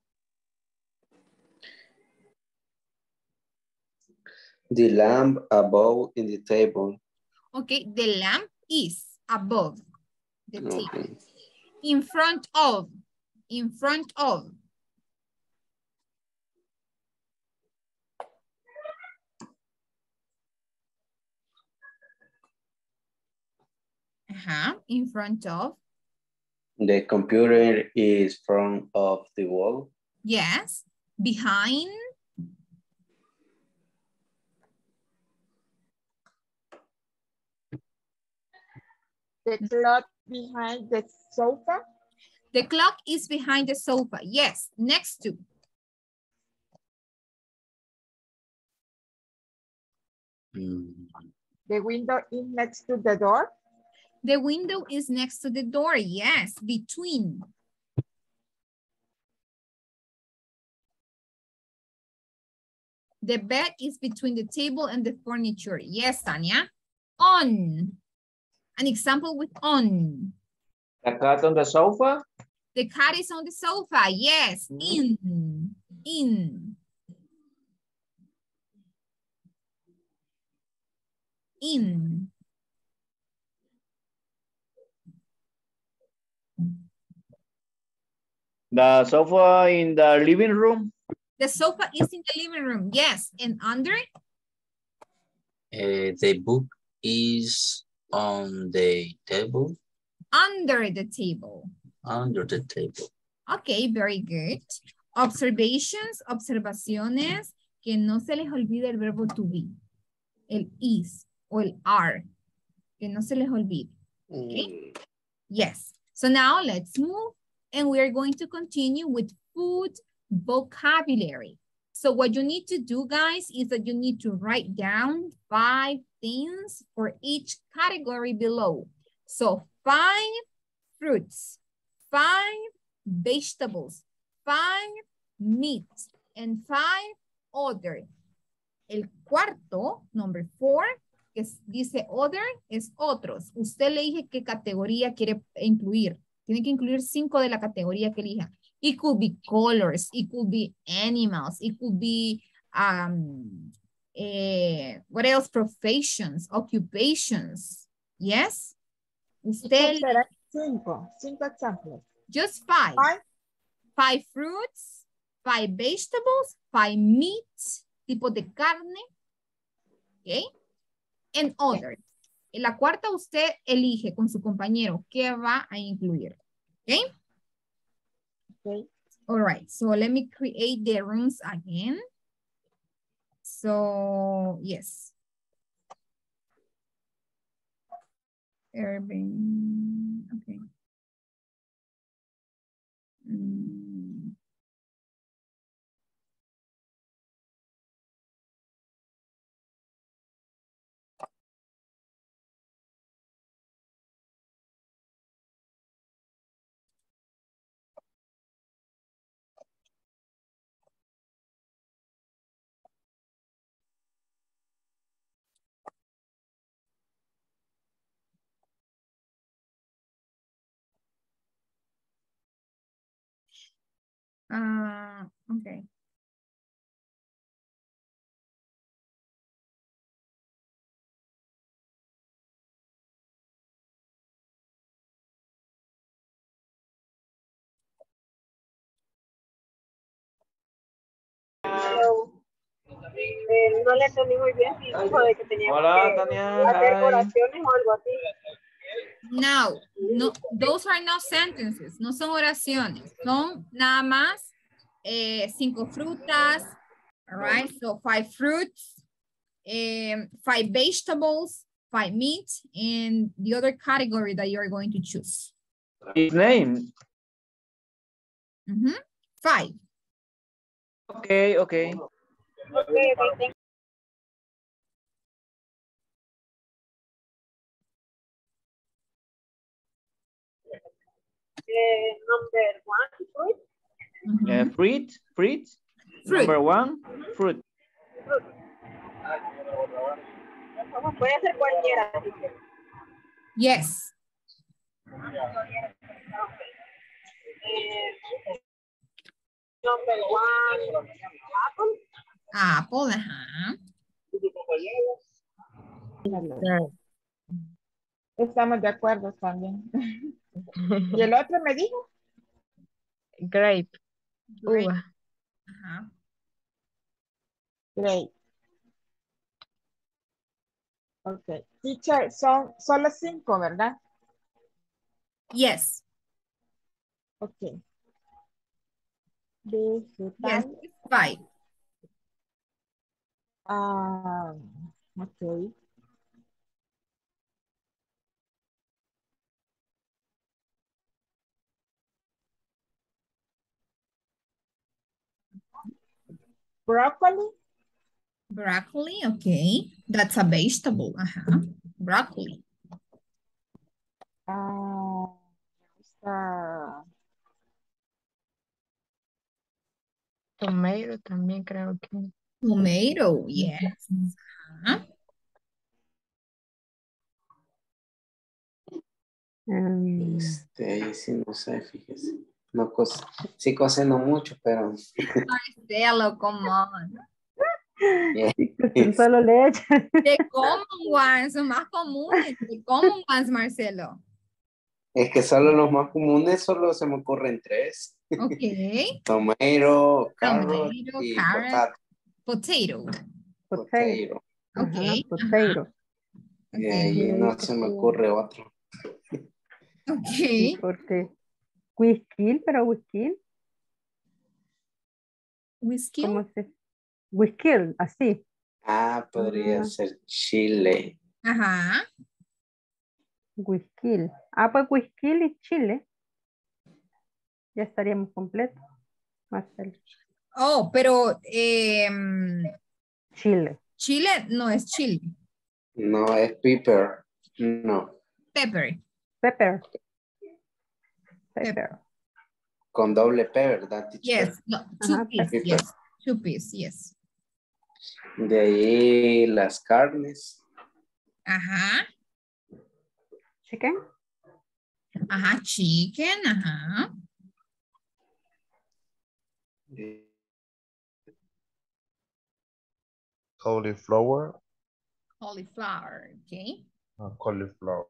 The lamp above in the table. Okay, the lamp is above the table. Okay. In front of, in front of. Ajá, in front of, The computer is front of the wall. yes. Behind, The clock behind the sofa. the clock is behind the sofa. Yes, next to. The window is next to the door. The window is next to the door. Yes, between. The bed is between the table and the furniture. Yes, Tanya. On. An example with on. The cat on the sofa. The cat is on the sofa. Yes, in. In. In. The sofa in the living room. The sofa is in the living room. Yes, and under eh, the book is on the table, under the table. under the table. Okay, very good. Observations, observaciones, que no se les olvide el verbo to be, el is o el are, que no se les olvide. Okay. Mm. Yes. So now let's move and we are going to continue with food vocabulary. So what you need to do, guys, is that you need to write down five things for each category below. So five fruits, five vegetables, five meats, and five other. El cuarto, number four, que dice other, es otros. Usted le dije qué categoría quiere incluir. Tiene que incluir cinco de la categoría que elija. It could be colors, it could be animals, it could be, um, eh, what else? Professions, occupations. Yes? Usted, cinco, cinco ejemplos. just five. Five. Five fruits, five vegetables, five meats, tipos de carne, ¿ok? And others. En la cuarta usted elige con su compañero qué va a incluir, ¿ok? Okay. All right, so let me create the rooms again. So, yes. Urban, okay. Mm. Ah, okay. Eh, no le entendí muy bien si dijo de que tenía Hola, que Tania, hacer oraciones o algo así. No, no, those are not sentences, no son oraciones, son nada más eh, cinco frutas, all right? So five fruits, um, five vegetables, five meat, and the other category that you're going to choose. His name. Mhm. Five. Okay, okay. Okay, okay, number one, fruit. Uh, fruit, fruit. Fruit. Number one, fruit. Puede ser cualquiera. Yes. Number one, apple. Apple, ajá. Estamos de acuerdo también. ¿Y el otro me dijo? Grape. Grape. Uva. Ajá. Great. Ok. Teacher, son solo cinco, ¿verdad? Yes. Ok. Yes, Vegetal. five. Ah, ok. Broccoli. Broccoli, okay. That's a vegetable, ajá. Broccoli. Ah, está Tomato también creo que. Tomato, yes. Ajá. Um, Este, ahí sí no sé, fíjese. No cose, sí cocino mucho, pero Marcelo, come on. solo leche. The common ones, son más comunes. The common ones, Marcelo. es que solo los más comunes solo se me ocurren tres. Okay. Tomato, carrot Tomato, y carrot. potato. Potato. Potato. potato. Okay. Potato. Y ahí no se me ocurre otro. Sí, Okay. porque whisky, pero whisky, Whisky. ¿cómo se? Whisky, así. Ah, podría Ah. ser chile. Ajá. Whisky. Ah, pues whisky y chile. Ya estaríamos completos. Marcelo. Oh, pero em, Chile. chile no es chile. No es pepper. No. Pepper. Pepper. Pepper. Con doble P, ¿verdad, teacher? Yes, no, two Ajá, piece, perfecto. yes, two piece, yes. De ahí las carnes. Ajá, Chicken. ajá, chicken, ajá. Cauliflower. Cauliflower, okay. ah, cauliflower.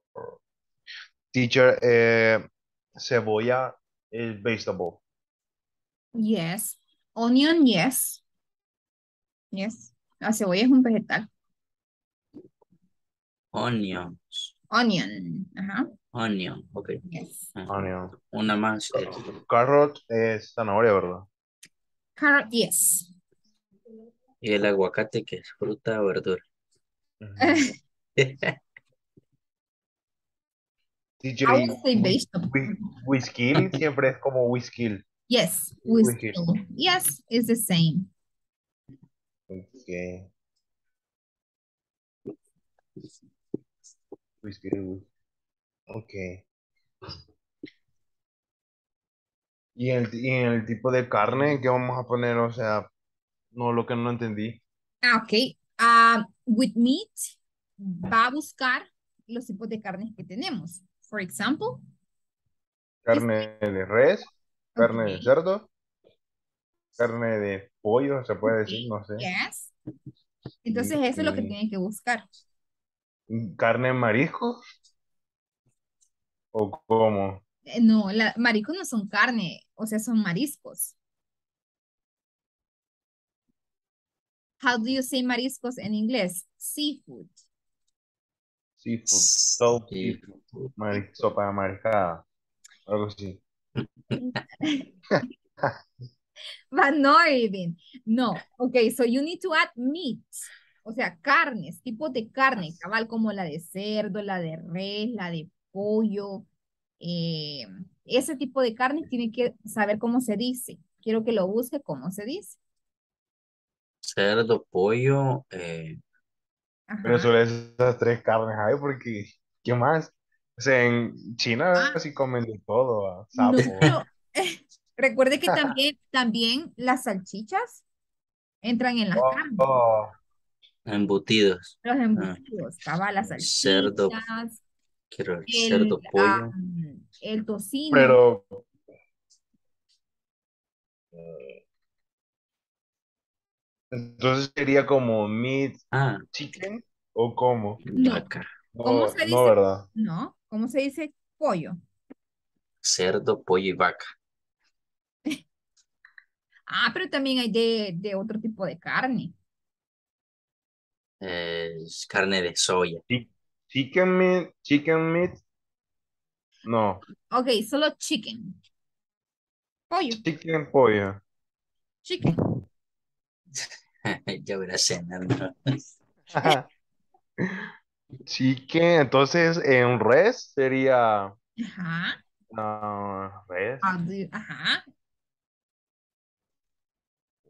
Teacher, eh, cebolla is vegetable. Yes. Onion, yes. Yes. La cebolla es un vegetal. Onions. Onion, ajá. Onion, ok. Yes. Onion. Una más. Carrot es zanahoria, ¿verdad? Carrot, yes. Y el aguacate que es fruta o verdura. y would say whi- vegetable. whi- whisky siempre es como whisky. Yes, Whiskey. whiskey. Yes, it's the same. Okay. Whisky. Okay. Y en, y el tipo de carne que vamos a poner, o sea, no lo que no entendí. Ah, ok. Ah, with meat, va a buscar los tipos de carnes que tenemos. For example, Carne de res, carne de cerdo, carne de pollo, se puede decir, no sé. yes. Entonces eso es lo que Y- tienen que buscar. Carne de marisco. ¿O cómo? Eh, No, la, mariscos no son carne, o sea, son mariscos. How do you say mariscos en inglés? Seafood. Seafood. Sí. seafood, mari- sopa de mariscada. Algo así. But no, Irving. No. Okay, so you need to add meat. O sea, carnes, tipos de carne, cabal, como la de cerdo, la de res, la de pollo. eh, ese tipo de carne tiene que saber cómo se dice. Quiero que lo busque cómo se dice. Cerdo, pollo, eh, Pero solo esas tres carnes hay porque, ¿qué más? O sea, en China Ah. sí comen de todo, ah, No, sapo. pero, recuerde que también, también las salchichas entran en las carnes. Oh, embutidos. Los embutidos, cabal, las Cerdo. salchichas, Quiero ver, el, cerdo, pollo. ah, el tocino. pero entonces sería como meat Ah, chicken o cómo? No. vaca. ¿Cómo No, se dice? no, ¿verdad? No, ¿cómo se dice pollo? Cerdo, pollo y vaca. Ah, pero también hay de, de otro tipo de carne. Es carne de soya. Chi- Chicken meat, chicken meat. No, Ok, solo chicken. Pollo, chicken pollo. chicken. ya verás cenando. Chicken, entonces en res sería Ajá. ah, res. you- Ajá.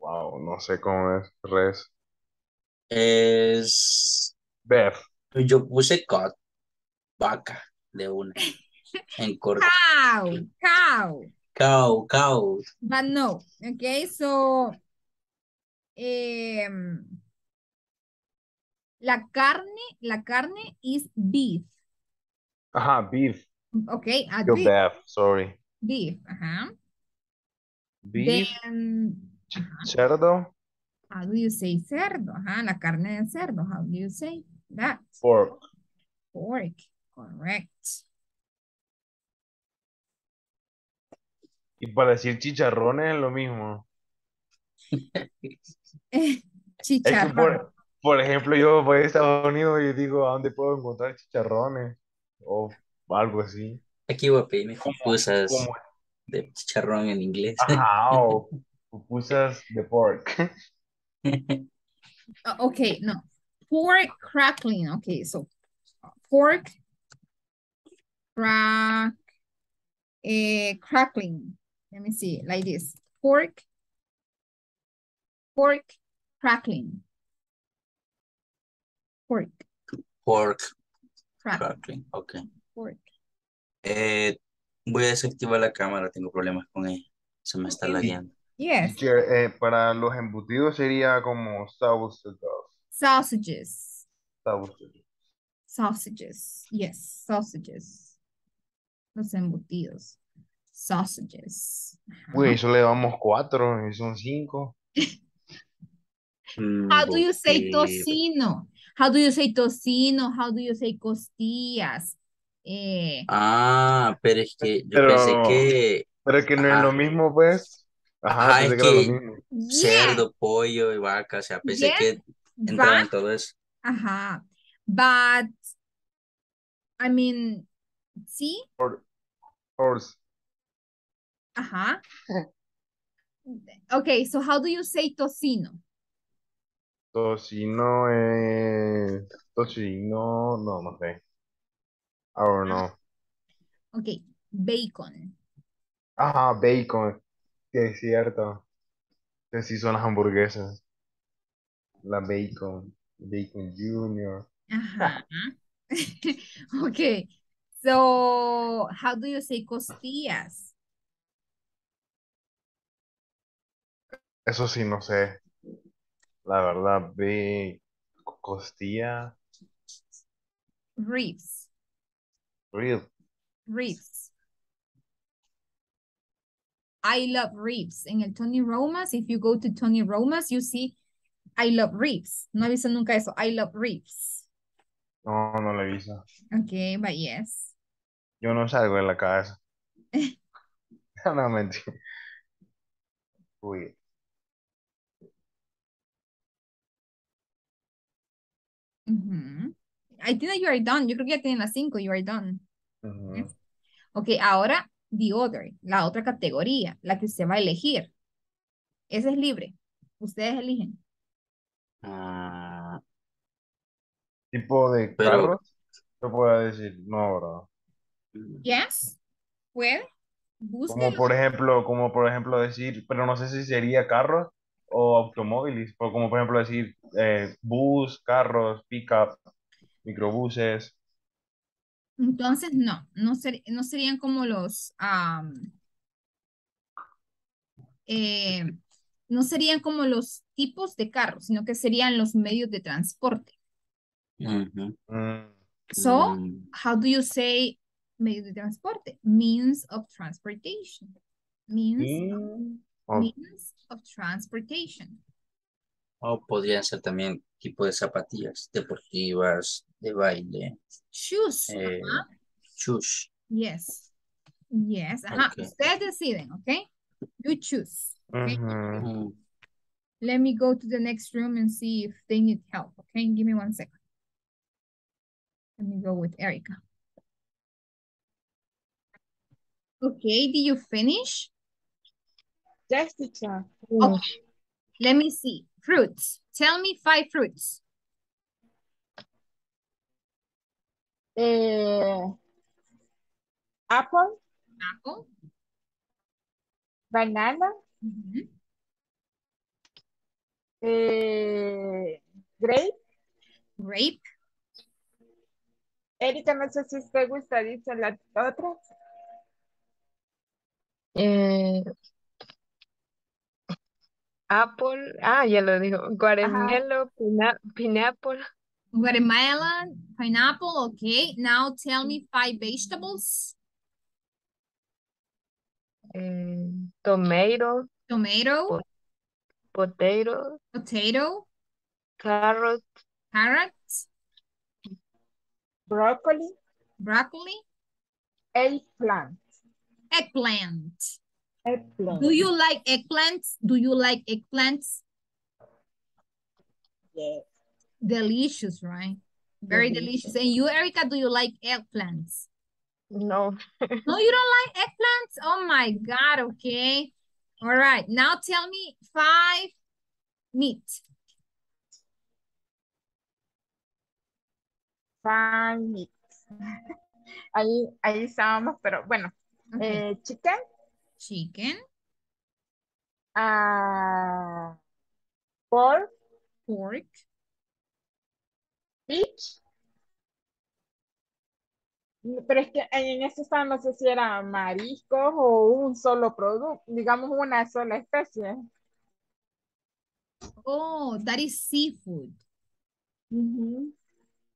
Wow, no sé cómo es res. Es. Beef. Yo puse cod, vaca, de una. En corto. Cow, cow. Cow, cow. But no, okay, so em, la carne, la carne is beef. Ajá, beef. Okay, a Yo beef, beef, sorry. beef, ajá. Beef, Then, cerdo, how do you say cerdo? Ajá, la carne de cerdo. How do you say that? pork. Pork, correct. Y para decir chicharrones es lo mismo. Es que Chicharrón. por, por ejemplo, yo voy a Estados Unidos y digo, ¿a dónde puedo encontrar chicharrones? O algo así. Aquí voy a pedirme pupusas Como, de chicharrón en inglés. ajá, o pupusas de pork. Uh, okay, no. Pork crackling. Okay, so pork crack, eh, crackling. Let me see, like this. Pork, pork crackling. Pork Pork crackling. crackling. Ok. Pork. Eh, voy a desactivar la cámara, tengo problemas con ella. Se me está Okay. lagueando. Yes. Eh, para los embutidos sería como sausages. Sausages. Sausages. Sausages. Yes, sausages. Los embutidos. Sausages. Uy, eso le damos cuatro y son cinco. How do you say tocino? How do you say tocino? How do you say costillas? Eh, Ah, pero es que yo Pero- pensé que Pero es que no es lo mismo, pues. Ajá, Ajá, es que que- mismo. cerdo, pollo y vaca, o sea, pensé Yes, que entraba en todo eso. ajá, but, I mean, sí, Horse. ajá. Okay, so how do you say tocino? Tocino es... Tocino... No, no sé. I don't know. Okay, bacon. Ajá, bacon. Que es cierto. Que sí son las hamburguesas. La bacon. Bacon Junior. Ajá. Okay, so how do you say costillas? Eso sí, no sé. La verdad, ve costilla. Ribs, Real. ribs. I love ribs. En el Tony Romas, if you go to Tony Romas, you see I love ribs. No he visto nunca eso. I love ribs. No, no le aviso. Okay, but yes. Yo no salgo de la casa. No, mentira. Uy. Ujú. I think that you are done. Yo creo que ya tienen las cinco. You are done. Ujú. Ok, ahora the other, la otra categoría, la que usted va a elegir. Esa es libre. Ustedes eligen. Ah, Tipo de Pero- carros. Yo puedo decir, no, ¿verdad? Yes. ¿Puede? Como por ejemplo, como por ejemplo decir, pero no sé si sería carros o automóviles, pero como por ejemplo decir eh, bus, carros, pickup, microbuses. Entonces, no, no, ser- no serían como los, eh, no serían como los tipos de carros, sino que serían los medios de transporte. Mm, So, how do you say medios de transporte? Means of transportation. Means, mm, oh, means of transportation. O podrían ser también tipo de zapatillas deportivas, de baile, Shoes. eh, ajá. shoes. Yes. Yes. Ajá. Ok. Ustedes deciden, ¿ok? You choose. Okay. ujú. Mm, Let me go to the next room and see if they need help. Okay, give me one second. Let me go with Erika. Okay, did you finish? Yes, teacher. Okay, let me see. Fruits. Tell me five fruits. Eh, apple, Apple. banana, eh, grape. Grape. Erika, no sé si usted gusta, dice las otras. Eh, apple, ah, ya lo dijo. Guaramelo, pina- pineapple, Watermelon, pineapple. Okay, now tell me five vegetables. eh, tomato, Tomato, potato, potato, carrot, carrot, Broccoli, broccoli, eggplant. eggplant. Eggplant. Do you like eggplants? Do you like eggplants? Yes. Delicious, right? Very delicious. And you, Erika, do you like eggplants? no, No, you don't like eggplants? Oh my God, okay. All right, now tell me five meat. Five meat. Ahí, ahí estábamos, pero bueno. Okay. Eh, chicken, Chicken, ah, pork, pork, fish, Pero es que en este estado no sé si era mariscos o un solo producto, digamos una sola especie. Oh, that is seafood. Ujú.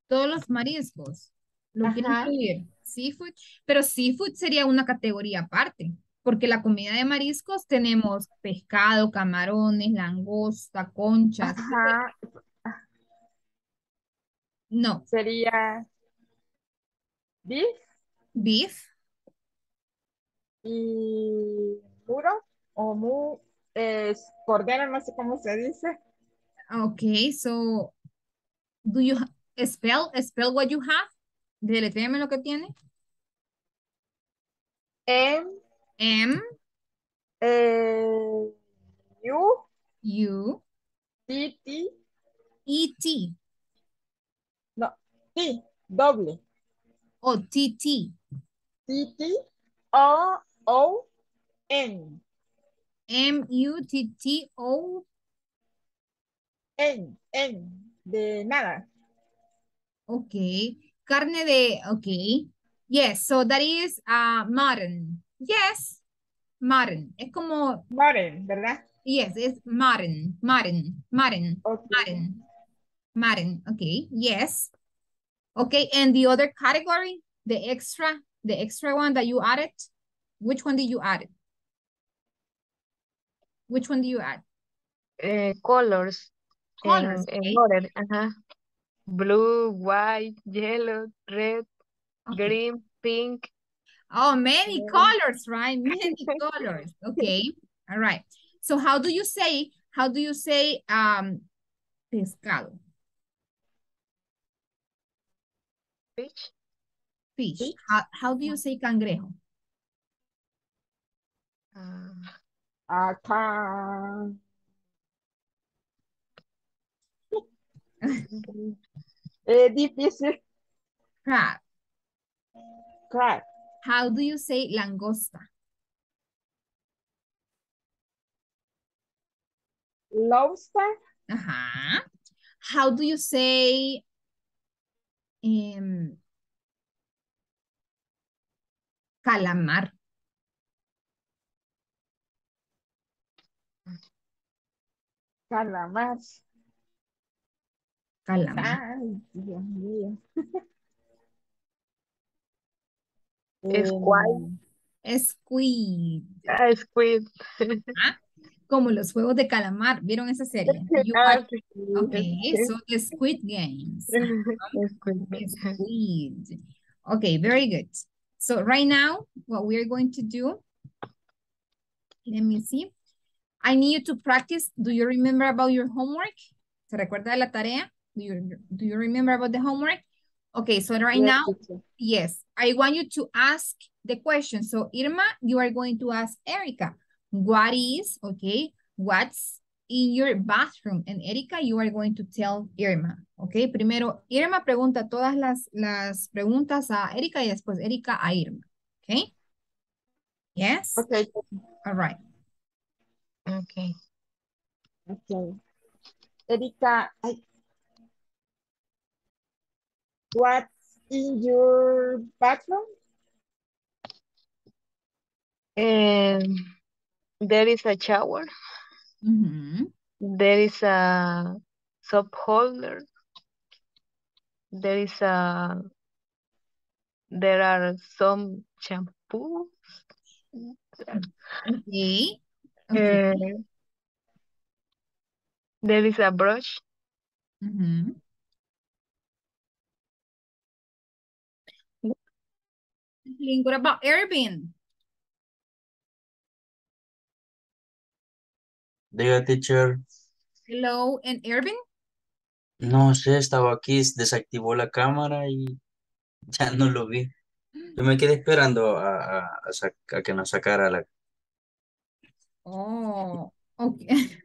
Todos los mariscos. Lo quiero incluir. Seafood. Pero seafood sería una categoría aparte. Porque la comida de mariscos tenemos pescado, camarones, langosta, conchas. Ajá, No, sería beef beef. y muro o mu es cordero, no sé cómo se dice. Okay, so do you spell spell what you have? Deletréame lo que tiene. M M eh, U U T T E T no T doble o T T T T O O N M U T T O. N N de nada. Okay, carne de okay. Yes, so that is uh mutton. Yes, mutton. Es como Moren, ¿verdad? yes, it's mutton, mutton, mutton, Okay. mutton, mutton. Okay, yes. Okay, and the other category, the extra, the extra one that you added, which one did you add? Which one do you add? Eh, colors. en- Colors, en, okay. order, ajá. Blue, white, yellow, red, Okay. green, pink. Oh, many colors, right? Many colors. Okay. All right. So how do you say, how do you say um pescado? Fish. Fish. Fish. How, how do you say cangrejo? ah, Acá. Es difícil. Crab. Crab. How do you say langosta? Lobster. Uh-huh. How do you say um, calamar? Calamar. Calamar. Ay, Dios mío. Squid. Em, Squid. ah, squid. Como los juegos de calamar. ¿Vieron esa serie? You Ah, sí, Okay, sí. so the Squid Games. Squid. Squid. Okay, very good. So right now, what we're going to do, let me see. I need you to practice. Do you remember about your homework? ¿Se recuerda de la tarea? Do you, do you remember about the homework? Okay, so right yes, now, teacher. yes, I want you to ask the question. So Irma, you are going to ask Erica, what is, okay, what's in your bathroom? And Erika, you are going to tell Irma, okay? Primero, Irma pregunta todas las, las preguntas a Erika y después Erika a Irma, okay? Yes? Okay, All right. Okay. okay. Erika, I, what's in your bathroom? Um, there is a shower. Mhm. There is a soap holder. There is a, there are some shampoos. Okay. Okay. Uh, there is a brush. Mhm. Link, What about Irving? Diga, teacher. Hello, and Irving? No sé, estaba aquí, desactivó la cámara y ya no lo vi. Yo me quedé esperando a, a- a que nos sacara la... Oh, okay.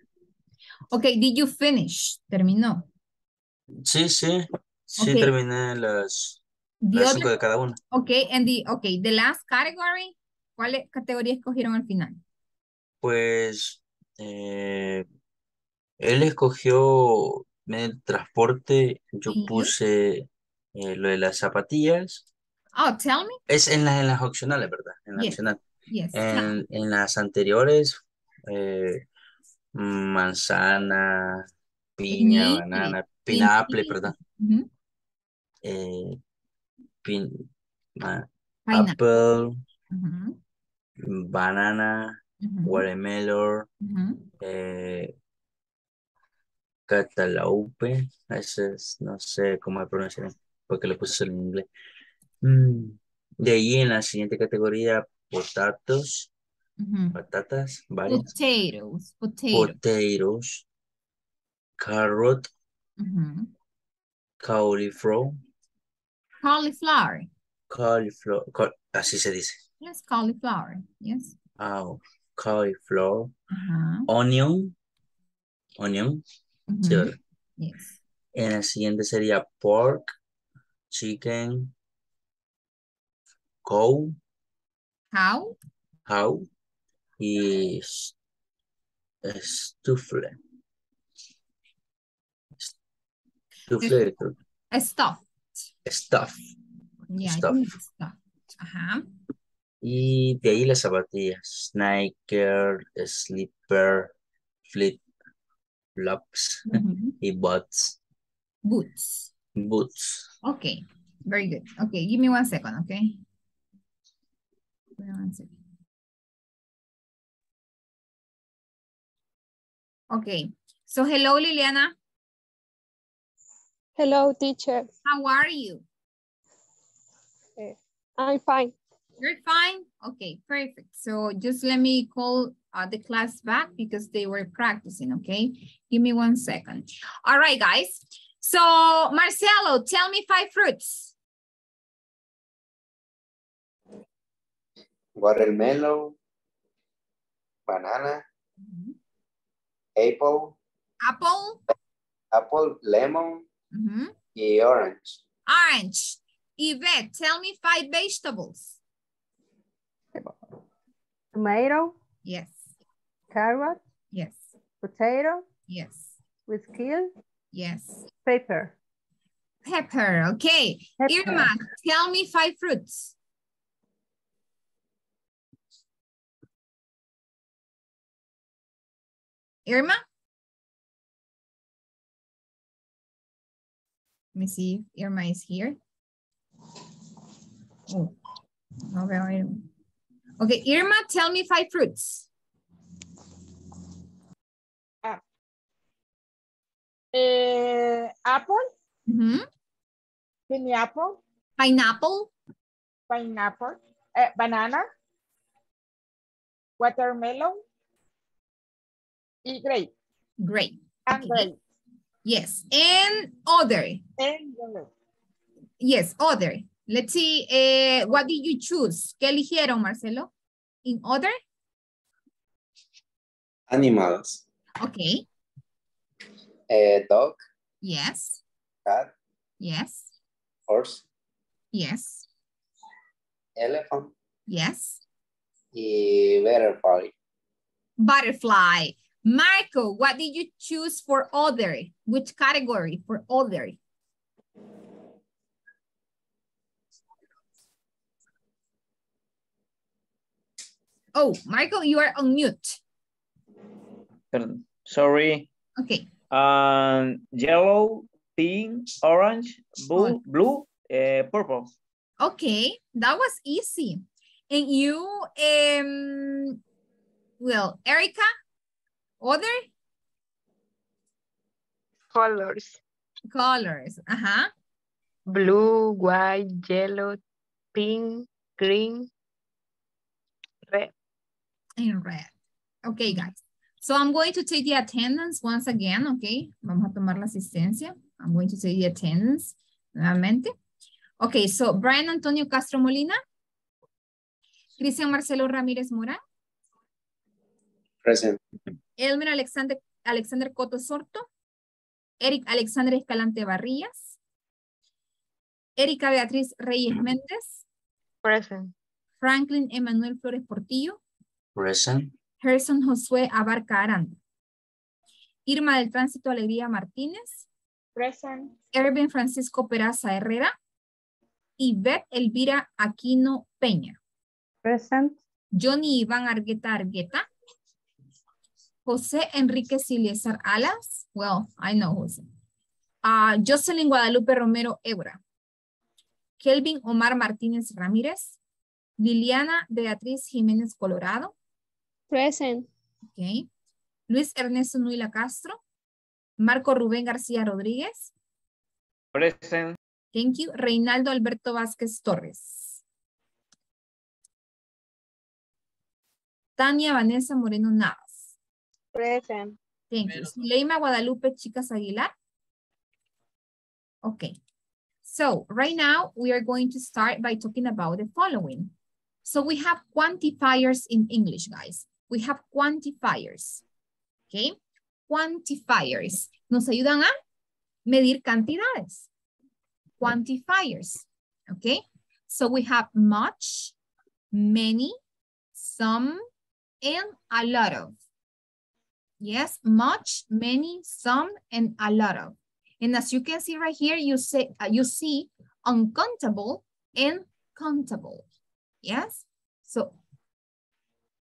Okay, did you finish? Terminó. Sí, sí, sí Okay. terminé las, The las other, cinco de cada una. okay, and the, okay, the last category, ¿cuál categoría escogieron al final? Pues eh, él escogió de transporte, yo Sí. puse eh, lo de las zapatillas Oh, tell me. Es en, las en las opcionales, ¿verdad? En la Yes. opcional. Yes. tell me. En, en las anteriores, eh, manzana, piña, banana, piñi- pineapple, ¿verdad? Eh, pin, apple, banana, watermelon, eh, cantaloupe, ese es, no sé cómo se pronuncia, porque le puse solo en inglés. Mm, De ahí en la siguiente categoría, potatoes, Ujú. patatas, varias, Potatoes. Potatoes. potatoes, carrot, cauliflower, Cauliflower. cauliflower, ca- así se dice, Yes, cauliflower. Yes. ah, cauliflower, Ajá. onion, onion, sí, Ujú. ¿verdad? Yes. En la siguiente sería pork, chicken, cow, Cow. cow y s- estufle. Estufle, creo que- Stuff. Stuff. Yeah, Stuff. stuff. Ajá. Y de ahí las zapatillas, sneaker, slipper, flip flops Ujú. y boots, Boots. boots. Okay. Very good. Okay, give me one second, okay? One second. Okay. So hello, Liliana. Hello, teacher. How are you? I'm fine. You're fine? Okay, perfect. So just let me call uh, the class back because they were practicing, okay? Give me one second. All right, guys. So Marcelo, tell me five fruits. Watermelon, banana, apple, Apple, apple, lemon mhm, y orange. orange. Ivette, tell me five vegetables. Tomato, Yes, carrot, yes, potato, yes, with kale, yes. pepper. Pepper, okay. Pepper. Irma, tell me five fruits. Irma? Let me see if Irma is here. Oh, no veo a Irma. Okay, Irma, tell me five fruits. Eh, apple, Mhm. pineapple, Pineapple, pineapple, eh, banana, watermelon y grape. great. And Okay. grape. Yes, and other. And grape. Yes, other. Let's see, eh, what did you choose? ¿Qué eligieron, Marcelo? In other? Animals, Okay, eh, dog, yes, cat, yes, horse, yes, elephant yes. y butterfly. Butterfly. Marco, what did you choose for other? Which category for other? Oh, Marco, you are on mute. Sorry. Okay, Um, yellow, pink, orange, blue, blue, eh, purple. okay, that was easy. And you, um, well, Erika, other Colors. colors, uh-huh. Blue, white, yellow, pink, green, red. in red. Okay, guys. So I'm going to take the attendance once again, okay? Vamos a tomar la asistencia. I'm going to take the attendance nuevamente. Okay, so Brian Antonio Castro Molina. Cristian Marcelo Ramírez Morán. Present. Elmer Alexander, Alexander Coto Sorto. Eric Alexander Escalante Barrías. Erika Beatriz Reyes Méndez. Present. Franklin Emanuel Flores Portillo. Present. Gerson Josué Abarca Aranda. Irma del Tránsito Alegría Martínez. Present. Erwin Francisco Peraza Herrera. Ivette Elvira Aquino Peña. Present. Johnny Iván Argueta Argueta. José Enrique Silésar Alas. Well, I know José. Uh, Jocelyn Guadalupe Romero Eura. Kelvin Omar Martínez Ramírez. Liliana Beatriz Jiménez Colorado. Present. Okay. Luis Ernesto Nuila Castro. Marco Rubén García Rodríguez. Present. Thank you. Reinaldo Alberto Vázquez Torres. Tania Vanessa Moreno Navas. Present. Thank you. Leima Guadalupe Chicas Aguilar. Okay. So right now we are going to start by talking about the following. So we have quantifiers in English, guys. We have quantifiers. Okay. Quantifiers. Nos ayudan a medir cantidades. Quantifiers. Okay. So we have much, many, some, and a lot of. Yes, much, many, some, and a lot of. And as you can see right here, you say uh, you see uncountable and countable. Yes, so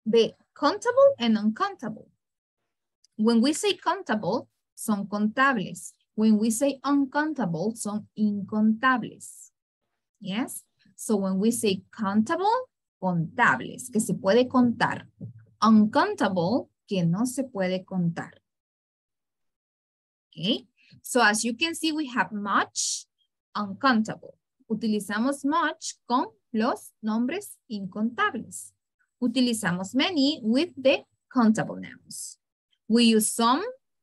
the countable and uncountable. When we say countable, son contables. When we say uncountable, son incontables. Yes, so when we say countable, contables, que se puede contar. Uncountable, que no se puede contar. Okay, so as you can see, we have much, uncountable. Utilizamos much con los nombres incontables. Utilizamos many with the countable nouns. We use some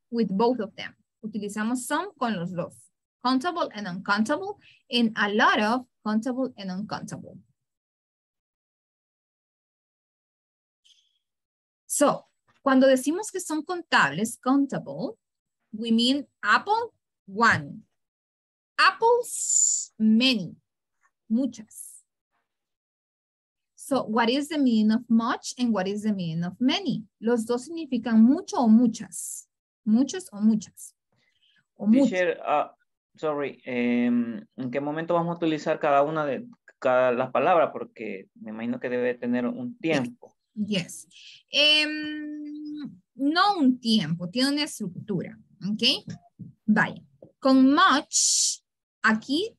with both of them. Utilizamos some con los dos. Countable and uncountable, and a lot of countable and uncountable. So, cuando decimos que son contables, countable, we mean apple, one. Apples, many, muchas. So, what is the meaning of much and what is the meaning of many? Los dos significan mucho o muchas. Muchos o muchas. O Teacher, uh, sorry, em, ¿en qué momento vamos a utilizar cada una de cada las palabras? Porque me imagino que debe tener un tiempo. Yes. Um, no un tiempo, tiene una estructura. ¿Ok? Vaya. Con much, aquí,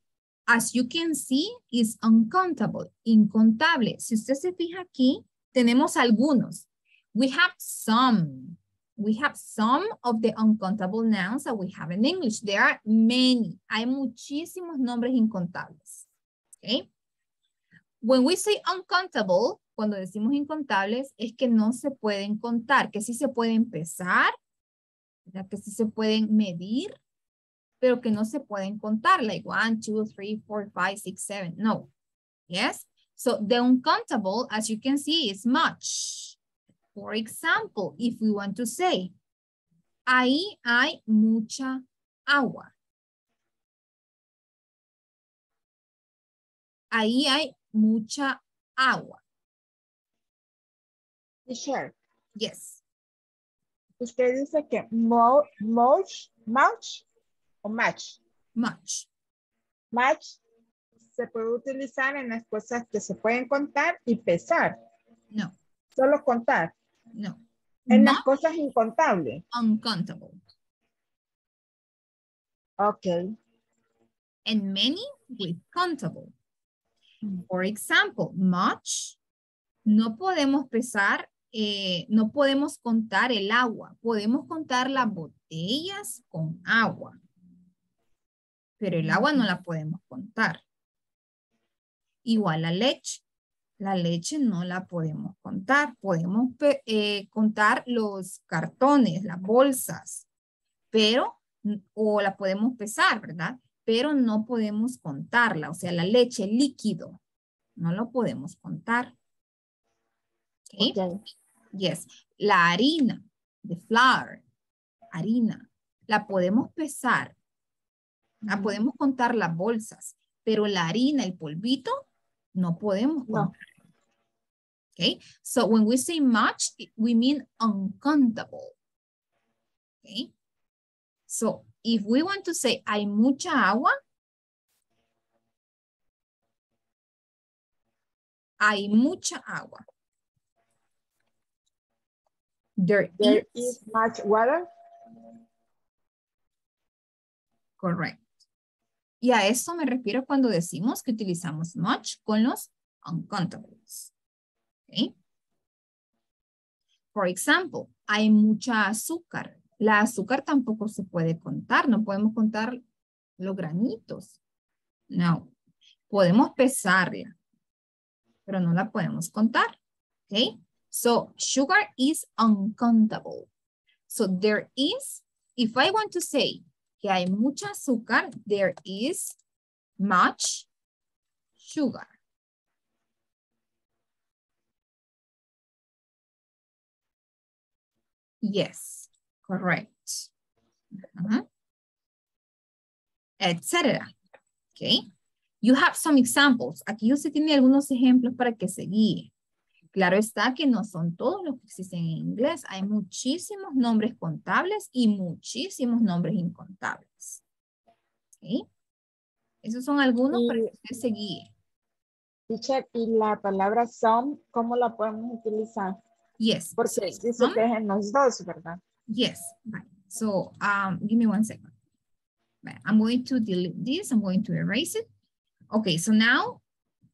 as you can see, is uncountable, incontable. Si usted se fija aquí, tenemos algunos. We have some. We have some of the uncountable nouns that we have in English. There are many. Hay muchísimos nombres incontables. Okay? When we say uncountable, cuando decimos incontables, es que no se pueden contar, que sí se puede empezar, ¿verdad? que sí se pueden medir, pero que no se pueden contar, like one, two, three, four, five, six, seven. No. Yes? So the uncountable, as you can see, is much. For example, if we want to say, ahí hay mucha agua. Ahí hay mucha agua. Teacher, Yes. usted dice que mo, much, much o match. Much. Match se puede utilizar en las cosas que se pueden contar y pesar. No. Solo contar. No. En las Much, cosas incontables. uncountable. Ok. And many with countable. For example, much, no podemos pesar, eh, no podemos contar el agua. Podemos contar las botellas con agua. Pero el agua no la podemos contar. Igual la leche. La leche no la podemos contar. Podemos eh, contar los cartones, las bolsas, pero, o la podemos pesar, ¿verdad? Pero no podemos contarla. O sea, la leche líquido, no lo podemos contar. ¿Ok? Ok. Yes. La harina, the flour, harina, la podemos pesar. La podemos contar las bolsas, pero la harina, el polvito, no podemos No. contar. Okay, so when we say much, we mean uncountable. Okay, so if we want to say hay mucha agua, Hay mucha agua. There, There is, is much water. correct. Y a eso me refiero cuando decimos que utilizamos much con los uncountables. Okay. For example, hay mucha azúcar. La azúcar tampoco se puede contar. No podemos contar los granitos. No. Podemos pesarla, pero no la podemos contar. Okay. So sugar is uncountable. So there is, if I want to say que hay mucha azúcar, there is much sugar. Yes, correct. Uh-huh. Etcétera. Okay. You have some examples. Aquí usted tiene algunos ejemplos para que se guíe. Claro está que no son todos los que existen en inglés. Hay muchísimos nombres contables y muchísimos nombres incontables. ¿Sí? Esos son algunos para Y- que usted se guíe. Teacher, y la palabra some, ¿cómo la podemos utilizar? Yes. Porque so dice some- que es en los dos, ¿verdad? Yes. Right. So um, give me one second. I'm going to delete this. I'm going to erase it. Okay, so now,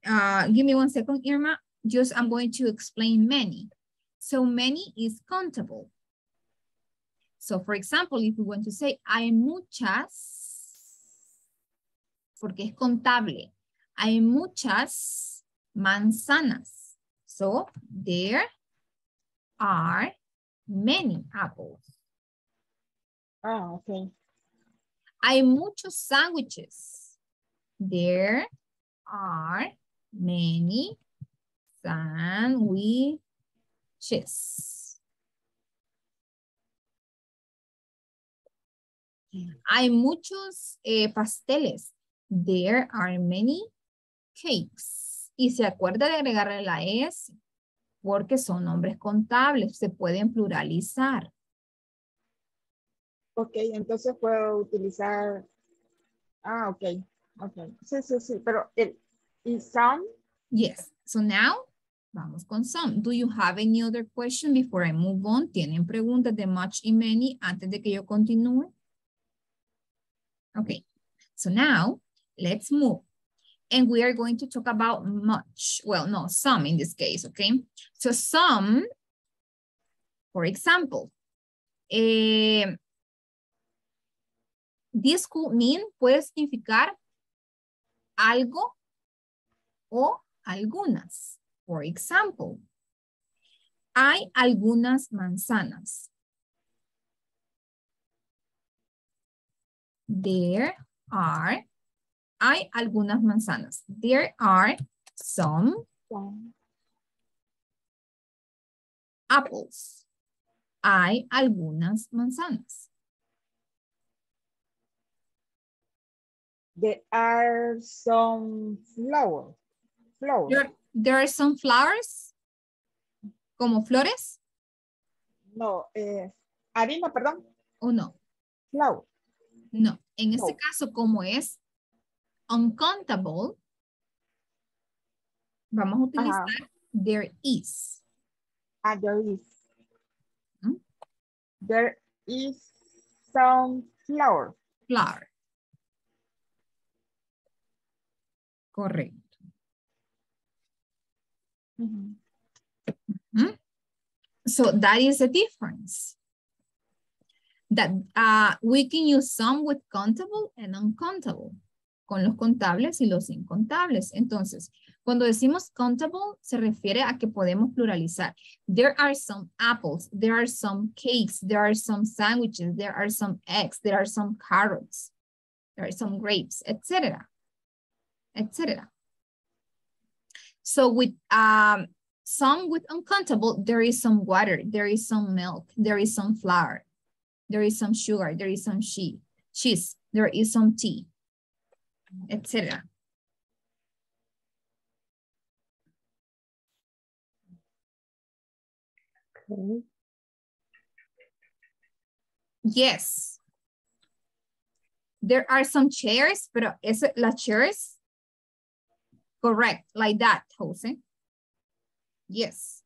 uh, give me one second, Irma. Just I'm going to explain many. So many is countable. So for example, if we want to say hay muchas, porque es contable, hay muchas manzanas. So there are many apples. Ah, ok. Hay muchos sándwiches. There are many sandwiches. Hay muchos eh, pasteles. There are many cakes. Y se acuerda de agregarle la S porque son nombres contables, se pueden pluralizar. Ok, entonces puedo utilizar. Ah, ok. Ok. Sí, sí, sí. Pero el y some, Yes. So now, vamos con some. Do you have any other question before I move on? ¿Tienen preguntas de much y many antes de que yo continúe? Okay. So now, let's move. And we are going to talk about much. Well, no, some in this case, okay? So some, for example, eh, this could mean, puede significar algo o algunas. For example, hay algunas manzanas. There are, hay algunas manzanas. There are some apples. Hay algunas manzanas. there are some flowers. Flowers. There, there are some flowers. Como flores No, eh, harina, perdón. o no. Flower. No, en este No. caso, como es uncountable, vamos a utilizar there is. Ah, there is. Hmm? There is some flower. Flower. Correcto. Ujú. So that is the difference. That uh, we can use some with countable and uncountable. Con los contables y los incontables. Entonces, cuando decimos countable, se refiere a que podemos pluralizar. There are some apples, there are some cakes, there are some sandwiches, there are some eggs, there are some carrots, there are some grapes, etc. etc. So with um, some with uncountable, there is some water, there is some milk, there is some flour, there is some sugar, there is some she cheese, there is some tea, etc. Okay. Yes. There are some chairs, pero es las chairs. Correct, like that, Jose. Yes.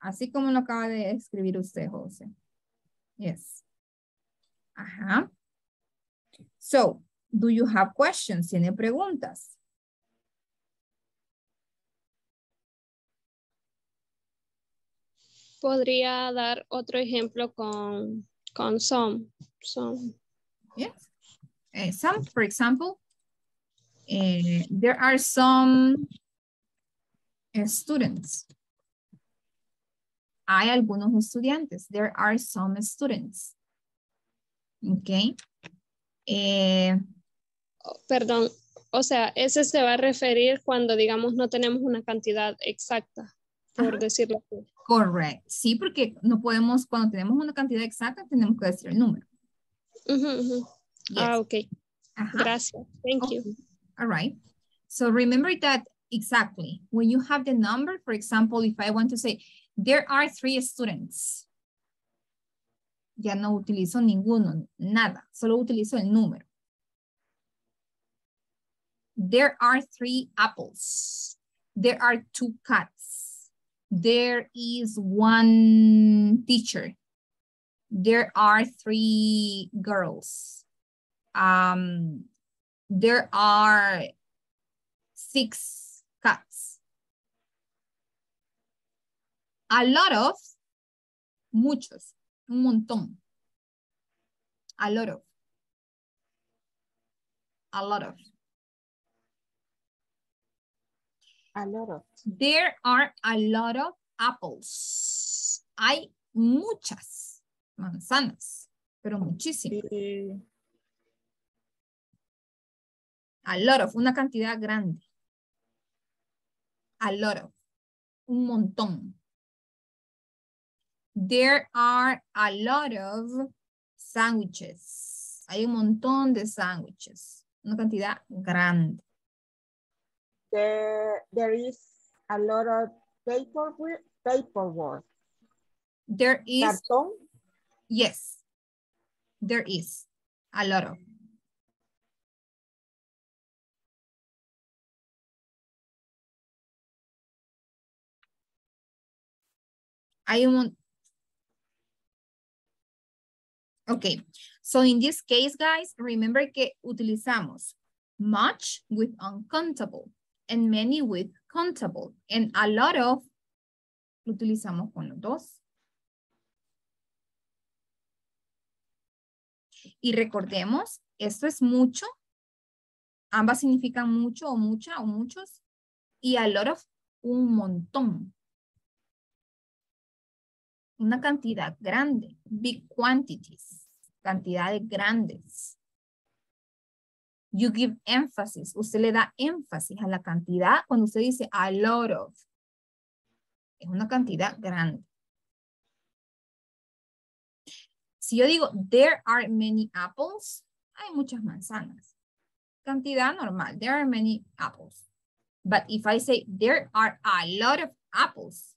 Así como lo acaba de escribir usted, José. Yes. Ajá. So, do you have questions? ¿Tiene preguntas? Podría dar otro ejemplo con, con some. some. Yes. Uh, some, for example, uh, there are some uh, students. Hay algunos estudiantes. There are some students. Okay. Eh, Perdón, o sea, ese se va a referir cuando digamos no tenemos una cantidad exacta, por Ajá. decirlo así. correct. Sí, porque no podemos, cuando tenemos una cantidad exacta, tenemos que decir el número. Ah, Yes. ok. Ajá. Gracias. Thank you. All right. So remember that exactly when you have the number, for example, if I want to say there are three students, ya no utilizo ninguno, nada, solo utilizo el número. There are three apples. There are two cats. There is one teacher. There are three girls. Um, there are six cats. A lot of, muchos, un montón. A lot of. A lot of. A lot of. There are a lot of apples. Hay muchas manzanas, pero muchísimas. Y A lot of, una cantidad grande. A lot of, un montón. There are a lot of sandwiches. Hay un montón de sándwiches. Una cantidad grande. there, there is a lot of paperwork. paperwork. There is, Cartón. yes, there is a lot of. Hay un Okay, so in this case, guys, remember que utilizamos much with uncountable and many with countable and a lot of lo utilizamos con los dos. Y recordemos, esto es mucho. Ambas significan mucho o mucha o muchos. Y a lot of, un montón. Una cantidad grande. Big quantities. Cantidades grandes. You give emphasis. Usted le da énfasis a la cantidad cuando usted dice a lot of. Es una cantidad grande. Si yo digo, there are many apples, hay muchas manzanas. Cantidad normal, there are many apples. But if I say, there are a lot of apples,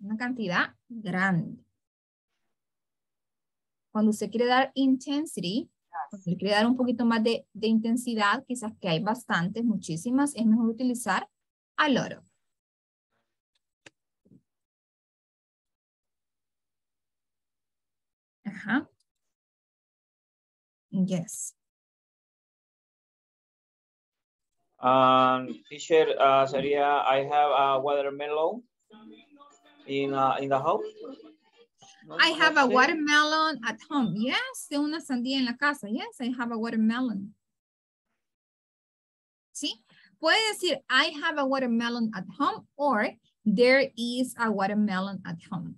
una cantidad grande. Cuando usted quiere dar intensity, cuando quiere dar un poquito más de, intensidad, quizás que hay bastantes, muchísimas, es mejor utilizar a lot of. Ajá. Yes. Um, uh, sería, I have a watermelon in, uh, in the house. No, I have a watermelon at home. Yes, tengo una sandía en la casa. Yes, I have a watermelon. ¿Sí? Puede decir, I have a watermelon at home or there is a watermelon at home.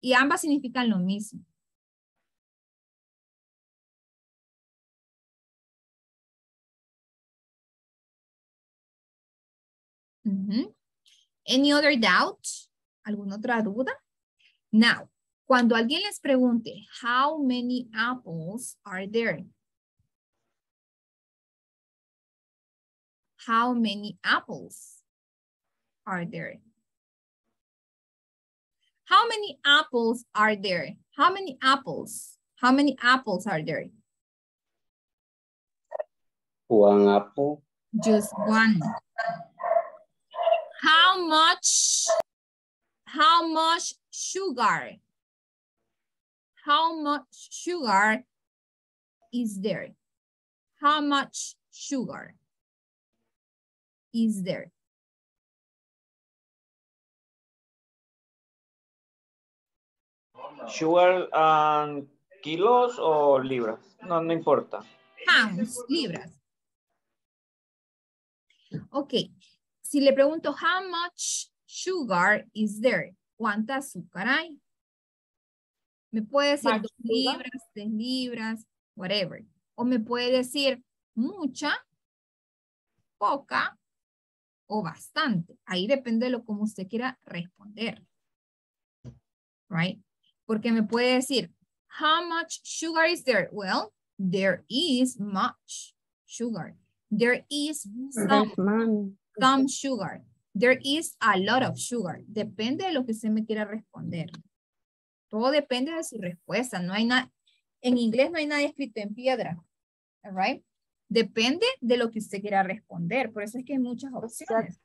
Y ambas significan lo mismo. Ujú. Any other doubt? ¿Alguna otra duda? Now, cuando alguien les pregunte, how many apples are there? How many apples are there? How many apples are there? How many apples? How many apples are there? One apple. Just one. How How much, how much sugar? How much sugar is there? How much sugar is there? Sugar and kilos o libras. No, no importa. Pounds, libras. Ok. Si le pregunto, how much sugar is there? ¿Cuánta azúcar hay? Me puede decir dos libras, tres libras, whatever. O me puede decir mucha, poca o bastante. Ahí depende de lo como usted quiera responder. Right? Porque me puede decir, how much sugar is there? Well, there is much sugar. There is some sugar. There is a lot of sugar. Depende de lo que usted me quiera responder. Todo depende de su respuesta. No hay nada, en inglés no hay nada escrito en piedra. All right? Depende de lo que usted quiera responder. Por eso es que hay muchas opciones.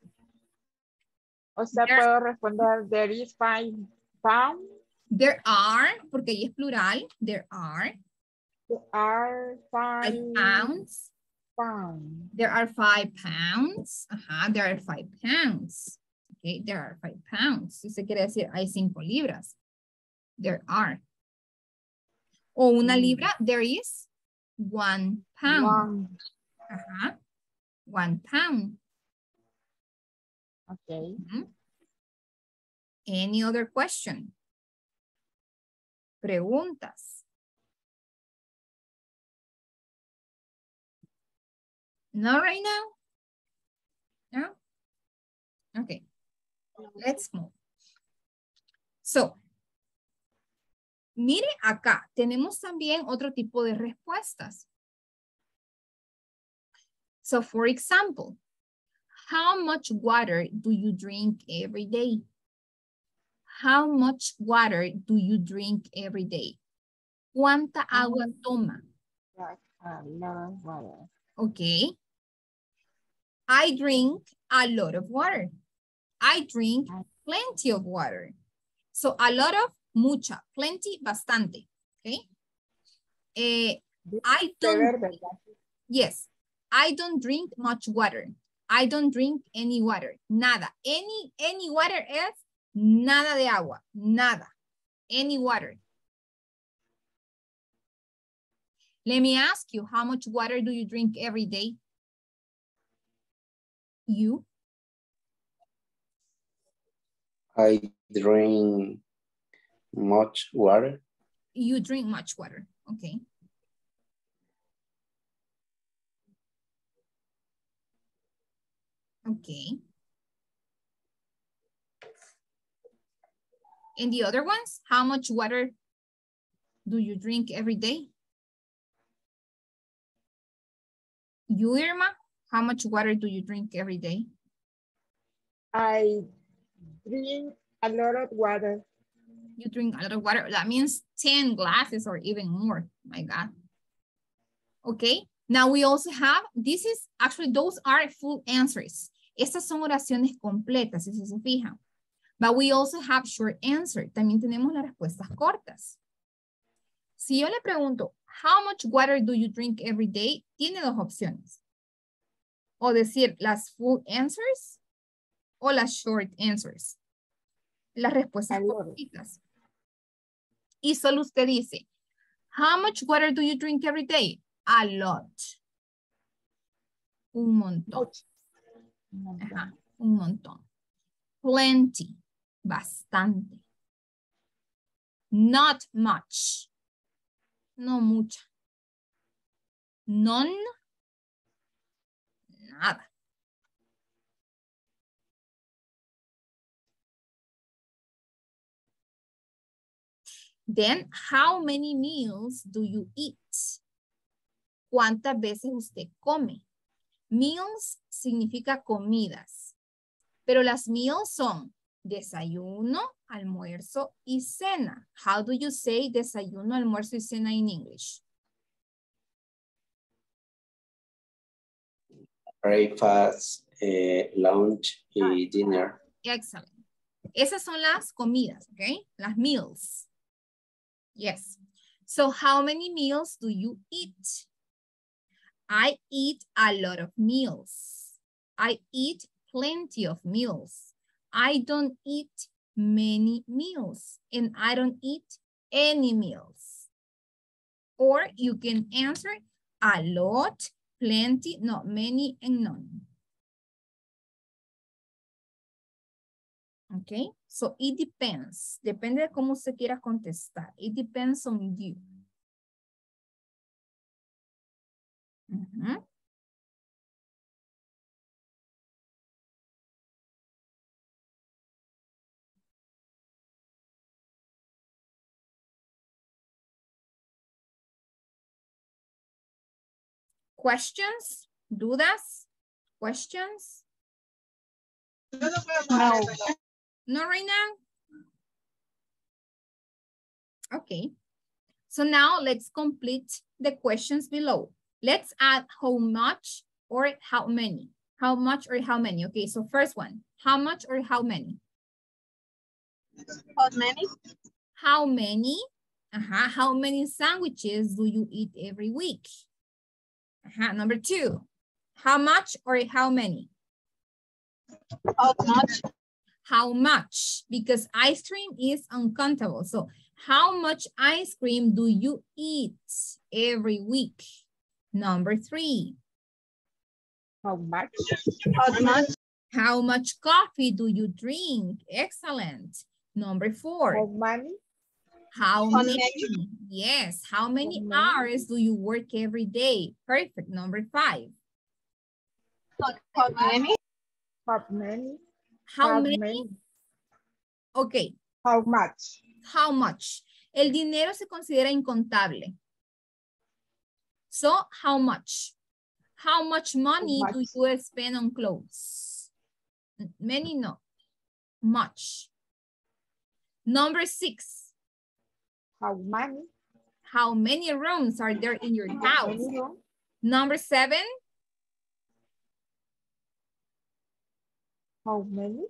O sea, There- puedo responder, there is five pounds, There are, porque ahí es plural, there are there are five five pounds. Pounds. There are five pounds. Ajá, there are five pounds. Okay, there are five pounds. Si quiere decir hay cinco libras. There are. O una Mm. libra, there is one pound. One. Ajá. One pound. Okay. Any other question? Preguntas. Not right now? No? Okay. Let's move. So, mire acá, tenemos también otro tipo de respuestas. So, for example, how much water do you drink every day? How much water do you drink every day? ¿Cuánta agua toma? That's a lot of water. Okay. I drink a lot of water. I drink plenty of water. So a lot of, mucha, plenty, bastante. Okay. Eh, I don't, yes, I don't drink much water. I don't drink any water. Nada. Any, any water es nada de agua. Nada. Any water. Let me ask you, how much water do you drink every day? You? I drink much water. You drink much water. Okay. Okay. And the other ones, how much water do you drink every day? You, Irma, how much water do you drink every day? I drink a lot of water. You drink a lot of water. That means 10 glasses or even more. My God. Okay. Now we also have, this is actually, those are full answers. Estas son oraciones completas, si se fijan. But we also have short answer. También tenemos las respuestas cortas. Si yo le pregunto, how much water do you drink every day? Tiene dos opciones. O decir las full answers o las short answers. Las respuestas cortitas. Y solo usted dice, how much water do you drink every day? A lot. Un montón. Ajá, un montón. Plenty. Bastante. Not much. No mucha. None. Then, how many meals do you eat? ¿Cuántas veces usted come? Meals significa comidas, pero las meals son desayuno, almuerzo y cena. How do you say desayuno, almuerzo y cena in English? Breakfast, eh, lunch y dinner. Excellent. Esas son las comidas, okay? Las meals. Yes. So how many meals do you eat? I eat a lot of meals. I eat plenty of meals. I don't eat many meals and I don't eat any meals. Or you can answer a lot, plenty, not many, and none. Okay, so it depends. Depende de cómo se quiera contestar. It depends on you. Questions? Dudas? Questions? No. Not right now? Okay. So now let's complete the questions below. Let's add how much or how many. How much or how many? Okay, so first one. How much or how many? How many? How many? Uh-huh. How many sandwiches do you eat every week? Uh-huh. Number two. How much or how many? How much? How much? Because ice cream is uncountable. So how much ice cream do you eat every week? Number three. How much? How much? How much coffee do you drink? Excellent. Number four. How many? How How many? many? Yes. How many many? hours do you work every day? Perfect. Number five. How many? How many? How many? Ok. How much? How much? El dinero se considera incontable. So, how much? How much money do much? you spend on clothes? Many, no. Much. Number six. How many? How many rooms are there in your house? Number seven. How many?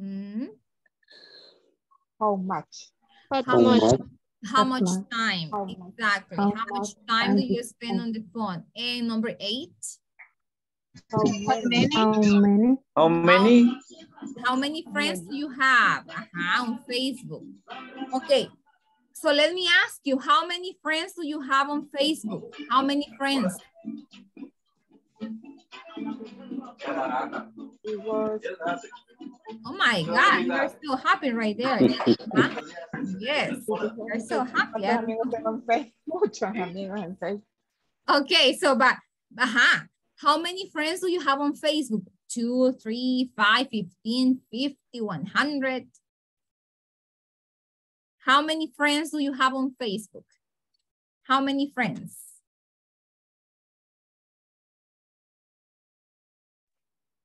Mm, How much? How How much? much? How much time? How much? Exactly. How How much much time do you you spend spend? on the phone? And number eight. How How many? many? How many? How many? How many friends do you have Ajá, on Facebook? Okay, so let me ask you, how many friends do you have on Facebook? How many friends? Oh my God, you're so happy right there. Huh? Yes, you're so happy. ¿Cuántos amigos tengo en Facebook? Muchos amigos en Facebook. Okay, so but, uh-huh. How many friends do you have on Facebook? Two, three, five, 15, 50, 100. How many friends do you have on Facebook? How many friends?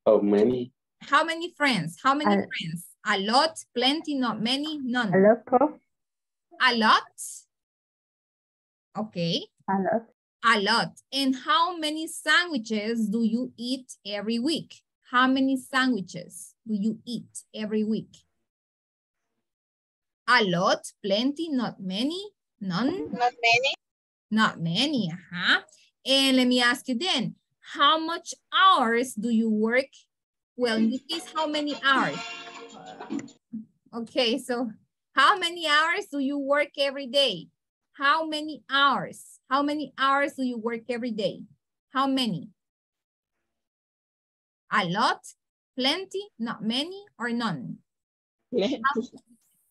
How many? How many friends? How many A- friends? A lot, plenty, not many, none. A lot of, A lot? Okay, a lot. a lot. And how many sandwiches do you eat every week? How many sandwiches do you eat every week? A lot, plenty, not many, none, Not many. not many. Uh-huh. And let me ask you then, how much hours do you work? Well, in this case, how many hours? Okay, so how many hours do you work every day? How many hours? How many hours do you work every day? How many? A lot, plenty, not many, or none? Plenty.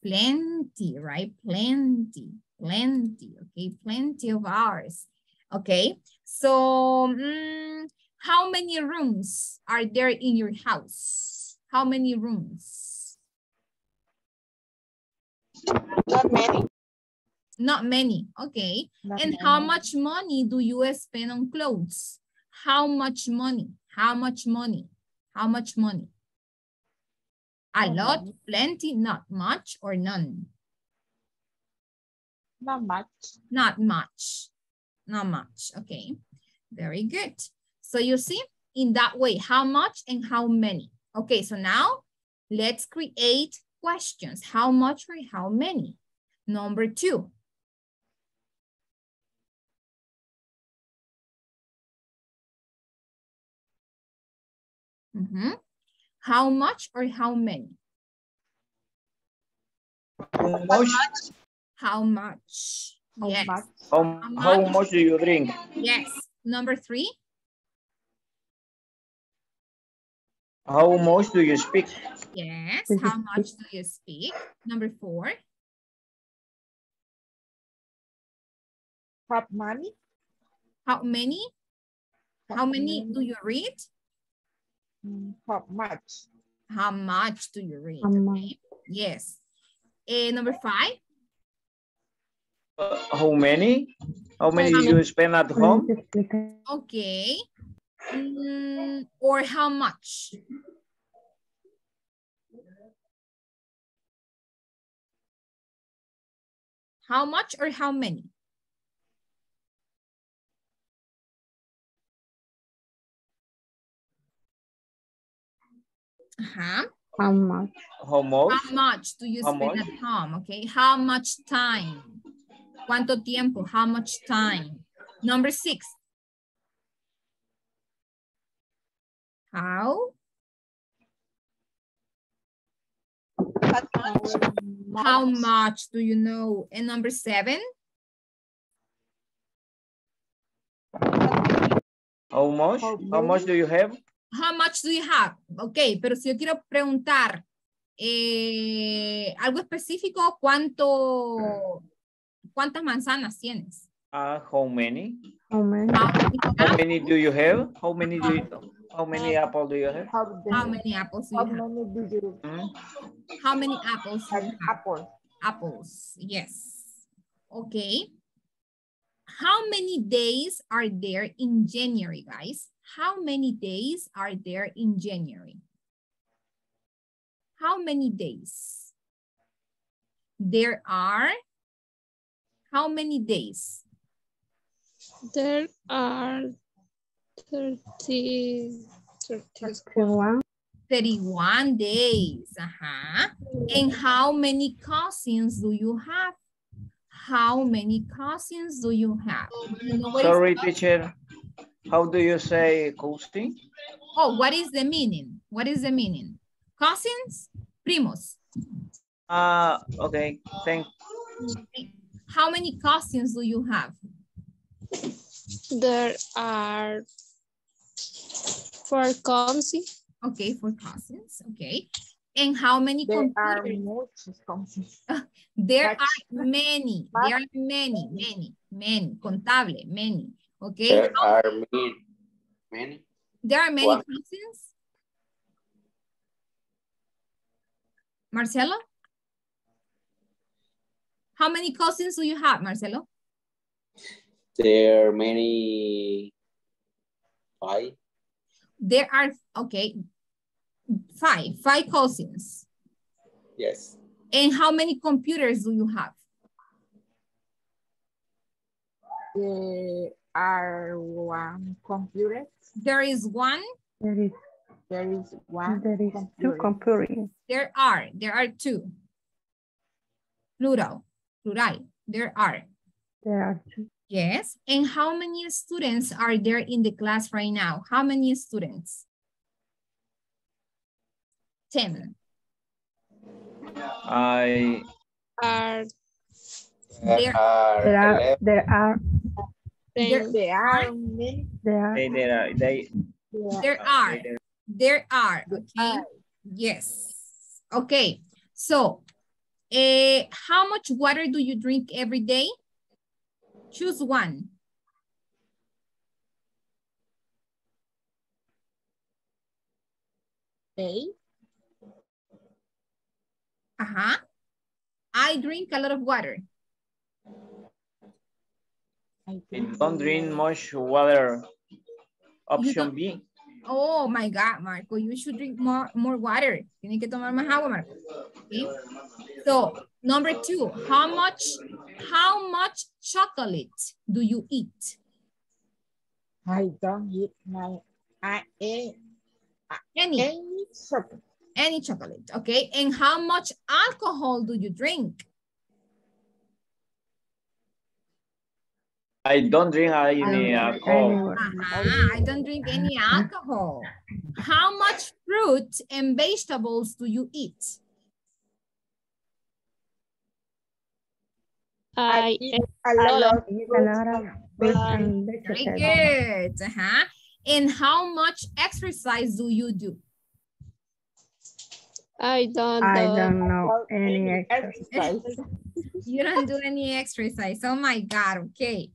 Plenty, right? Plenty, plenty, okay? Plenty of hours. Okay, so mm, how many rooms are there in your house? How many rooms? Not many. Not many, okay. Not And how much money do you spend on clothes? How much money? How much money? How much money? A lot, plenty, not much, or none? Not much. Not much. Not much. Okay. Very good. So you see, in that way, how much and how many. Okay, so now Let's create questions. How much or how many? Number two. Mhm. How much or how many? How much, How much? How yes. much? how, How how much? much do you drink? Yes. Number three. How much do you speak? Yes. how much do you speak? Number four. How money? How many? How many do you read? How much? How much do you read? How much? Okay. Yes. Eh, number five. Uh, how many? How many do you spend at home? Okay. Mm, or how much? How much or how many? Uh-huh. How much? How much? How much do you How spend much? at home? Okay. How much time? ¿Cuánto tiempo? How much time? Number six. How? How much do you know? And number seven. How much? How much do you have? How much do you have? Ok, pero si yo quiero preguntar eh, algo específico, ¿cuánto, ¿cuántas manzanas tienes? Uh, how many? How many? How many do you have? How many do you, how many apple do you have? How, How many apples do how you have? many do you Hmm? How many apples do you have? apple? Apples, yes. Okay. How many days are there in January, guys? How many days are there in January? How many days? There are how many days? There are 30, 30 31 days. Uh-huh. And how many cousins do you have? How many cousins do you have? You know Sorry, teacher. How do you say cousin? Oh, what is the meaning? What is the meaning? Cousins? Primos. Ah, okay. Thank. How many cousins do you have? There are four cousins. Okay, for cousins. Okay. And how many There are computers? muchos cousins. There are many. Much. There are many, many, many. Contable, many. Okay. There How- are many, many. There are many One. cousins. Marcelo? How many cousins do you have, Marcelo? There are many. Five. There are, okay, five, five cousins. Yes. And how many computers do you have? There are one computer. There is one, There is, There is one there is two computers. there are, there are two. Plural, plural, there are. There are two. Yes, and how many students are there in the class right now? How many students? 10. I Are There There- are There are, there are, There, There are many. there are, they they are they There there are, there are, okay? are. Yes. Okay, so eh, how much water do you drink every day? Choose one. Eight. Uh-huh. I drink a lot of water. I don't drink much water. Option B. Oh my God, Marco, you should drink more, more water. Tiene que tomar más agua, Marco. Okay? So, number two, how much, how much chocolate do you eat? I don't eat my I ate Any, any chocolate. Any chocolate, okay? And how much alcohol do you drink? I don't drink any alcohol. Uh-huh, I don't drink any alcohol. How much fruit and vegetables do you eat? I eat a lot of fruits and Very good. Uh-huh. And how much exercise do you do? I don't I know. don't know any exercise. You don't do any exercise. Oh my God. Okay.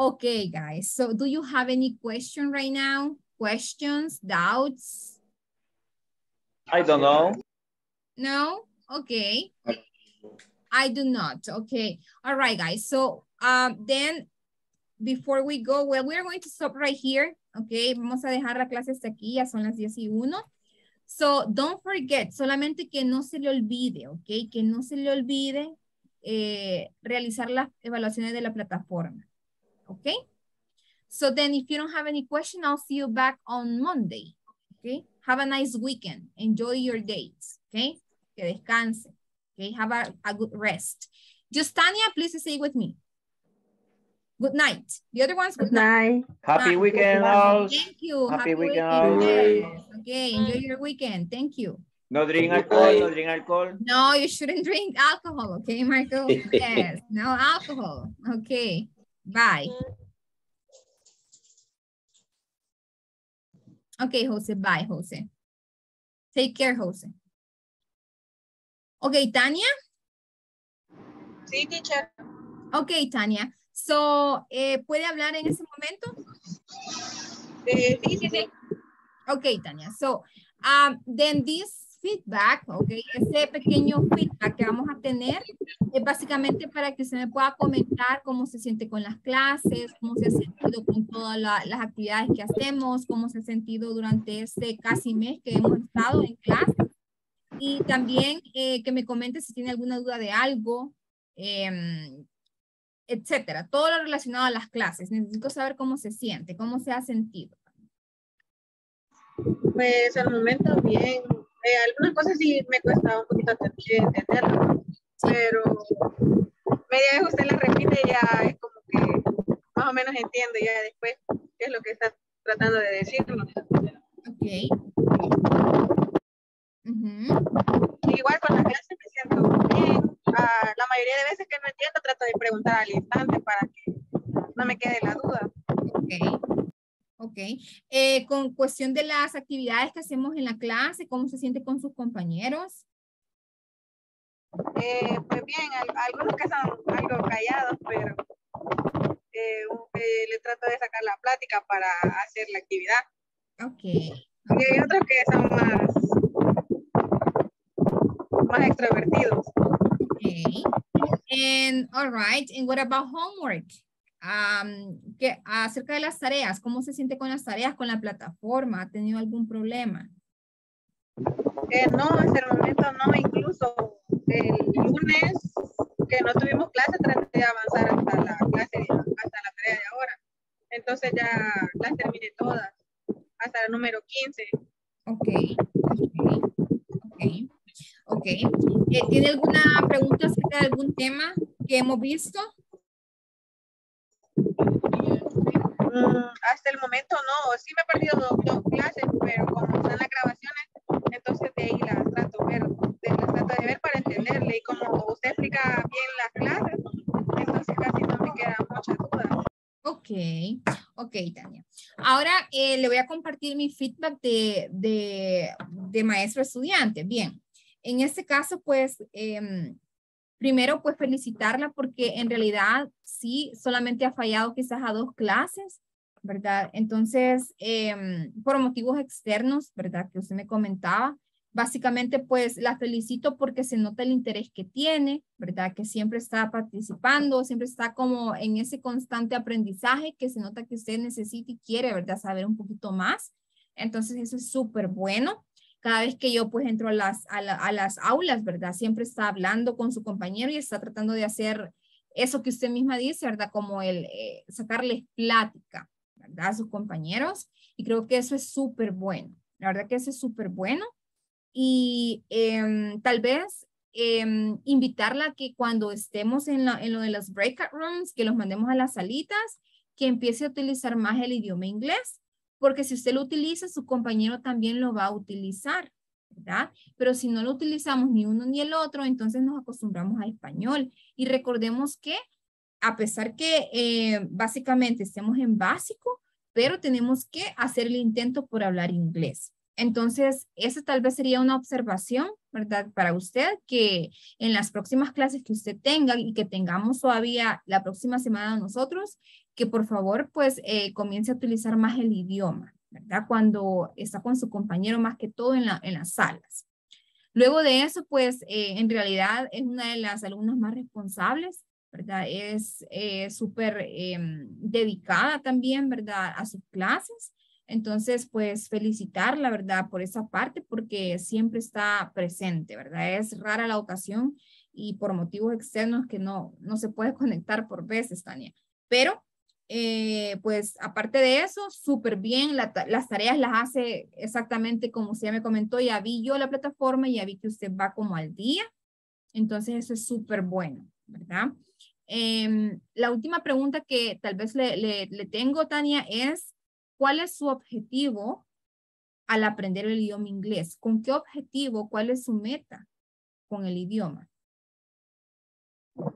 Okay, guys. So do you have any question right now? Questions, doubts? I don't know. No? Okay. I do not. Okay. All right, guys. So um, then before we go, well, we're going to stop right here. Okay. Vamos a dejar la clase hasta aquí. Ya son las 10 y 1. So don't forget, solamente que no se le olvide, ok, que no se le olvide eh, realizar las evaluaciones de la plataforma, ok. So then if you don't have any question, I'll see you back on Monday, okay. Have a nice weekend, enjoy your days, okay. Que descanse, okay, have a, a good rest. Justania, please stay with me. Good night. The other ones, good night. Happy Night. weekend, all. Thank you. Happy weekend, all. Yes. Okay, enjoy your weekend. Thank you. No drink alcohol, no drink alcohol. No, you shouldn't drink alcohol, okay, Michael? yes, no alcohol. Okay, bye. Okay, Jose, bye, Jose. Take care, Jose. Okay, Tania? Sí, teacher. Okay, Tania. So, eh, ¿puede hablar en ese momento? Eh, sí, sí, sí. Okay, Tania. So, um, then this feedback, okay, ese pequeño feedback que vamos a tener es básicamente para que usted me pueda comentar cómo se siente con las clases, cómo se ha sentido con todas la- las actividades que hacemos, cómo se ha sentido durante este casi mes que hemos estado en clase. Y también eh, que me comente si tiene alguna duda de algo, em, etcétera. Todo lo relacionado a las clases. Necesito saber cómo se siente, cómo se ha sentido. Pues al momento bien. Eh, algunas cosas sí me cuesta un poquito enten- entenderlo, pero media vez usted la repite ya es como que más o menos entiendo ya después qué es lo que está tratando de decirnos. Ok. Ujú. Igual con las clases me siento bien. Ah, la mayoría de veces que no entiendo trato de preguntar al instante para que no me quede la duda. Ok. Ok. Eh, con cuestión de las actividades que hacemos en la clase, ¿cómo se siente con sus compañeros? Eh, pues bien, al- algunos que son algo callados, pero eh, le trato de sacar la plática para hacer la actividad. Ok. Y hay otros que son más, más extrovertidos. Okay. And all right. And what about homework? Um, ¿qué, acerca de las tareas, ¿cómo se siente con las tareas, con la plataforma? ¿Ha tenido algún problema? Eh, no, hasta el momento no, incluso el lunes que no tuvimos clase, traté de avanzar hasta la clase, hasta la tarea de ahora. Entonces ya las terminé todas, hasta el número 15. Ok. Ok. Ok. Eh, ¿Tiene alguna pregunta acerca de algún tema que hemos visto? Mm, hasta el momento no, sí me he perdido dos, clases, pero como están las grabaciones, entonces de ahí las trato, ver, de, las trato de ver para entenderle. Y como usted explica bien las clases, entonces casi no me quedan muchas dudas. Ok, ok, Tania. Ahora eh, le voy a compartir mi feedback de, de, de maestro estudiante. Bien, en este caso, pues, em, primero, pues felicitarla porque en realidad sí, solamente ha fallado quizás a dos clases, ¿verdad? Entonces, em, por motivos externos, ¿verdad? Que usted me comentaba. Básicamente, pues la felicito porque se nota el interés que tiene, ¿verdad? Que siempre está participando, siempre está como en ese constante aprendizaje que se nota que usted necesita y quiere, ¿verdad? Saber un poquito más. Entonces, eso es súper bueno. Cada vez que yo pues entro a las, a, la- a las aulas, ¿verdad? Siempre está hablando con su compañero y está tratando de hacer eso que usted misma dice, ¿verdad? Como el eh, sacarles plática. A sus compañeros. Y creo que eso es súper bueno. La verdad que eso es súper bueno. y em, tal vez em, invitarla a que cuando estemos en, lo de los breakout rooms, que los mandemos a las salitas, que empiece a utilizar más el idioma inglés, porque si usted lo utiliza, su compañero también lo va a utilizar, ¿verdad? Pero si no lo utilizamos ni uno ni el otro, entonces nos acostumbramos al español. Y recordemos que a pesar que eh, básicamente estemos en básico, pero tenemos que hacer el intento por hablar inglés. Entonces, esa tal vez sería una observación, ¿verdad? Para usted, que en las próximas clases que usted tenga y que tengamos todavía la próxima semana nosotros, que por favor, pues, eh, comience a utilizar más el idioma, ¿verdad? Cuando está con su compañero, más que todo en, la, en las salas. Luego de eso, pues, eh, en realidad es una de las alumnas más responsables ¿verdad? Es eh, súper em, dedicada también, ¿verdad? A sus clases. Entonces, pues felicitarla, ¿verdad? Por esa parte, porque siempre está presente, ¿verdad? Es rara la ocasión y por motivos externos que no, no se puede conectar por veces, Tania. Pero, eh, pues aparte de eso, súper bien, las tareas las hace exactamente como usted me comentó, ya vi yo la plataforma, ya vi que usted va como al día. Entonces, eso es súper bueno, ¿verdad? Em, la última pregunta que tal vez le, le, tengo, Tania, es ¿cuál es su objetivo al aprender el idioma inglés? ¿Con qué objetivo? ¿Cuál es su meta con el idioma? Bueno,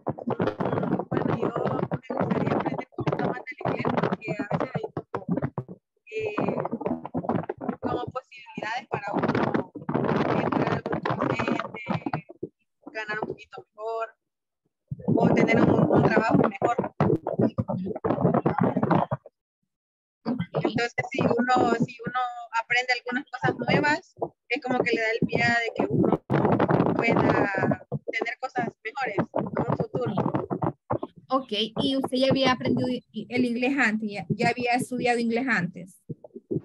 yo me gustaría aprender un poquito más del inglés porque a veces hay como, eh, como posibilidades para uno entrar al ganar un poquito mejor o tener un, un trabajo mejor. Entonces, si uno, si uno aprende algunas cosas nuevas, es como que le da el pie de que uno pueda tener cosas mejores en un futuro. Ok, y usted ya había aprendido el inglés antes, ya, ya había estudiado inglés antes.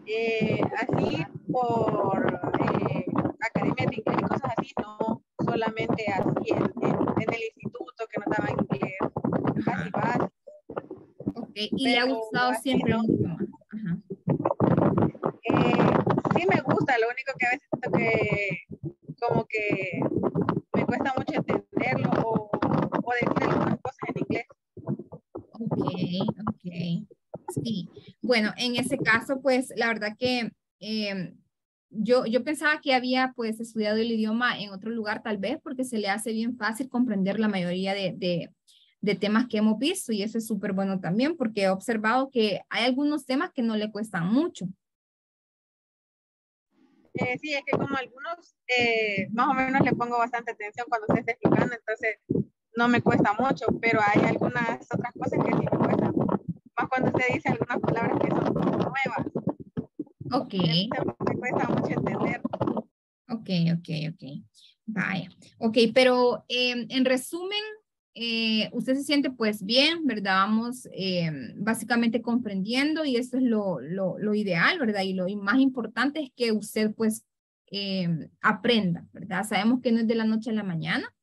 Eh, así por eh, academia de inglés y cosas así, no solamente así en, en el instituto que nos daban inglés, casi básico. Ok, y le ha gustado siempre idioma. Eh, sí me gusta, lo único que a veces siento que como que me cuesta mucho entenderlo o, o decir algunas cosas en inglés. Ok, ok. Sí, bueno, en ese caso, pues la verdad que eh, yo, yo pensaba que había pues estudiado el idioma en otro lugar tal vez porque se le hace bien fácil comprender la mayoría de, de, de temas que hemos visto y eso es súper bueno también porque he observado que hay algunos temas que no le cuestan mucho. Eh, sí, es que como algunos eh, más o menos le pongo bastante atención cuando se está explicando, entonces no me cuesta mucho, pero hay algunas otras cosas que sí me cuestan. Más cuando usted dice algunas palabras que son nuevas. Ok. Me cuesta mucho entender. Ok, ok, ok. Vaya. Ok, pero eh, en resumen, eh, usted se siente pues bien, ¿verdad? Vamos eh, básicamente comprendiendo y esto es lo, lo, lo, ideal, ¿verdad? Y lo más importante es que usted pues aprenda, ¿verdad? Sabemos que no es de la noche a la mañana,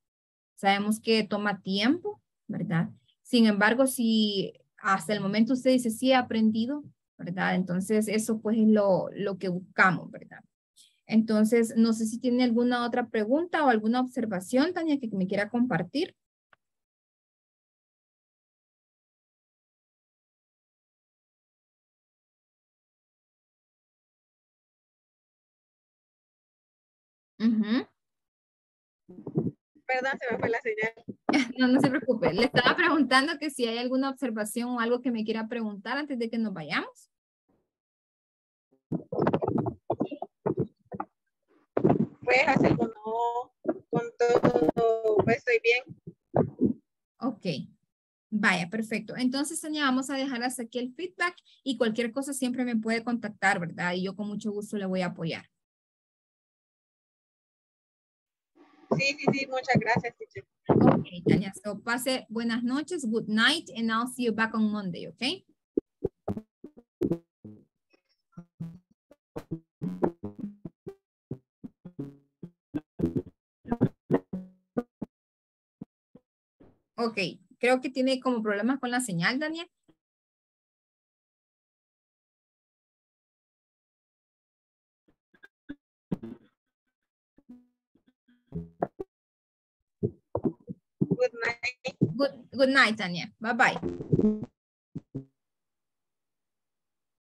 sabemos que toma tiempo, ¿verdad? Sin embargo, si hasta el momento usted dice, sí, he aprendido, ¿verdad? Entonces, eso pues es lo, lo que buscamos, ¿verdad? Entonces, no sé si tiene alguna otra pregunta o alguna observación, Tania, que me quiera compartir. Perdón, se me fue la señal. No, no se preocupe. Le estaba preguntando que si hay alguna observación o algo que me quiera preguntar antes de que nos vayamos. Pues hacerlo no, con todo, pues estoy bien. Ok. Vaya, perfecto. Entonces, Sonia, vamos a dejar hasta aquí el feedback y cualquier cosa siempre me puede contactar, ¿verdad? Y yo con mucho gusto le voy a apoyar. Sí, sí, sí, muchas gracias, teacher. Okay, Tania. So, pase buenas noches, good night, and I'll see you back on Monday, okay? Ok, creo que tiene como problemas con la señal, Daniel. Good night. Good, good night, Tania. Bye-bye.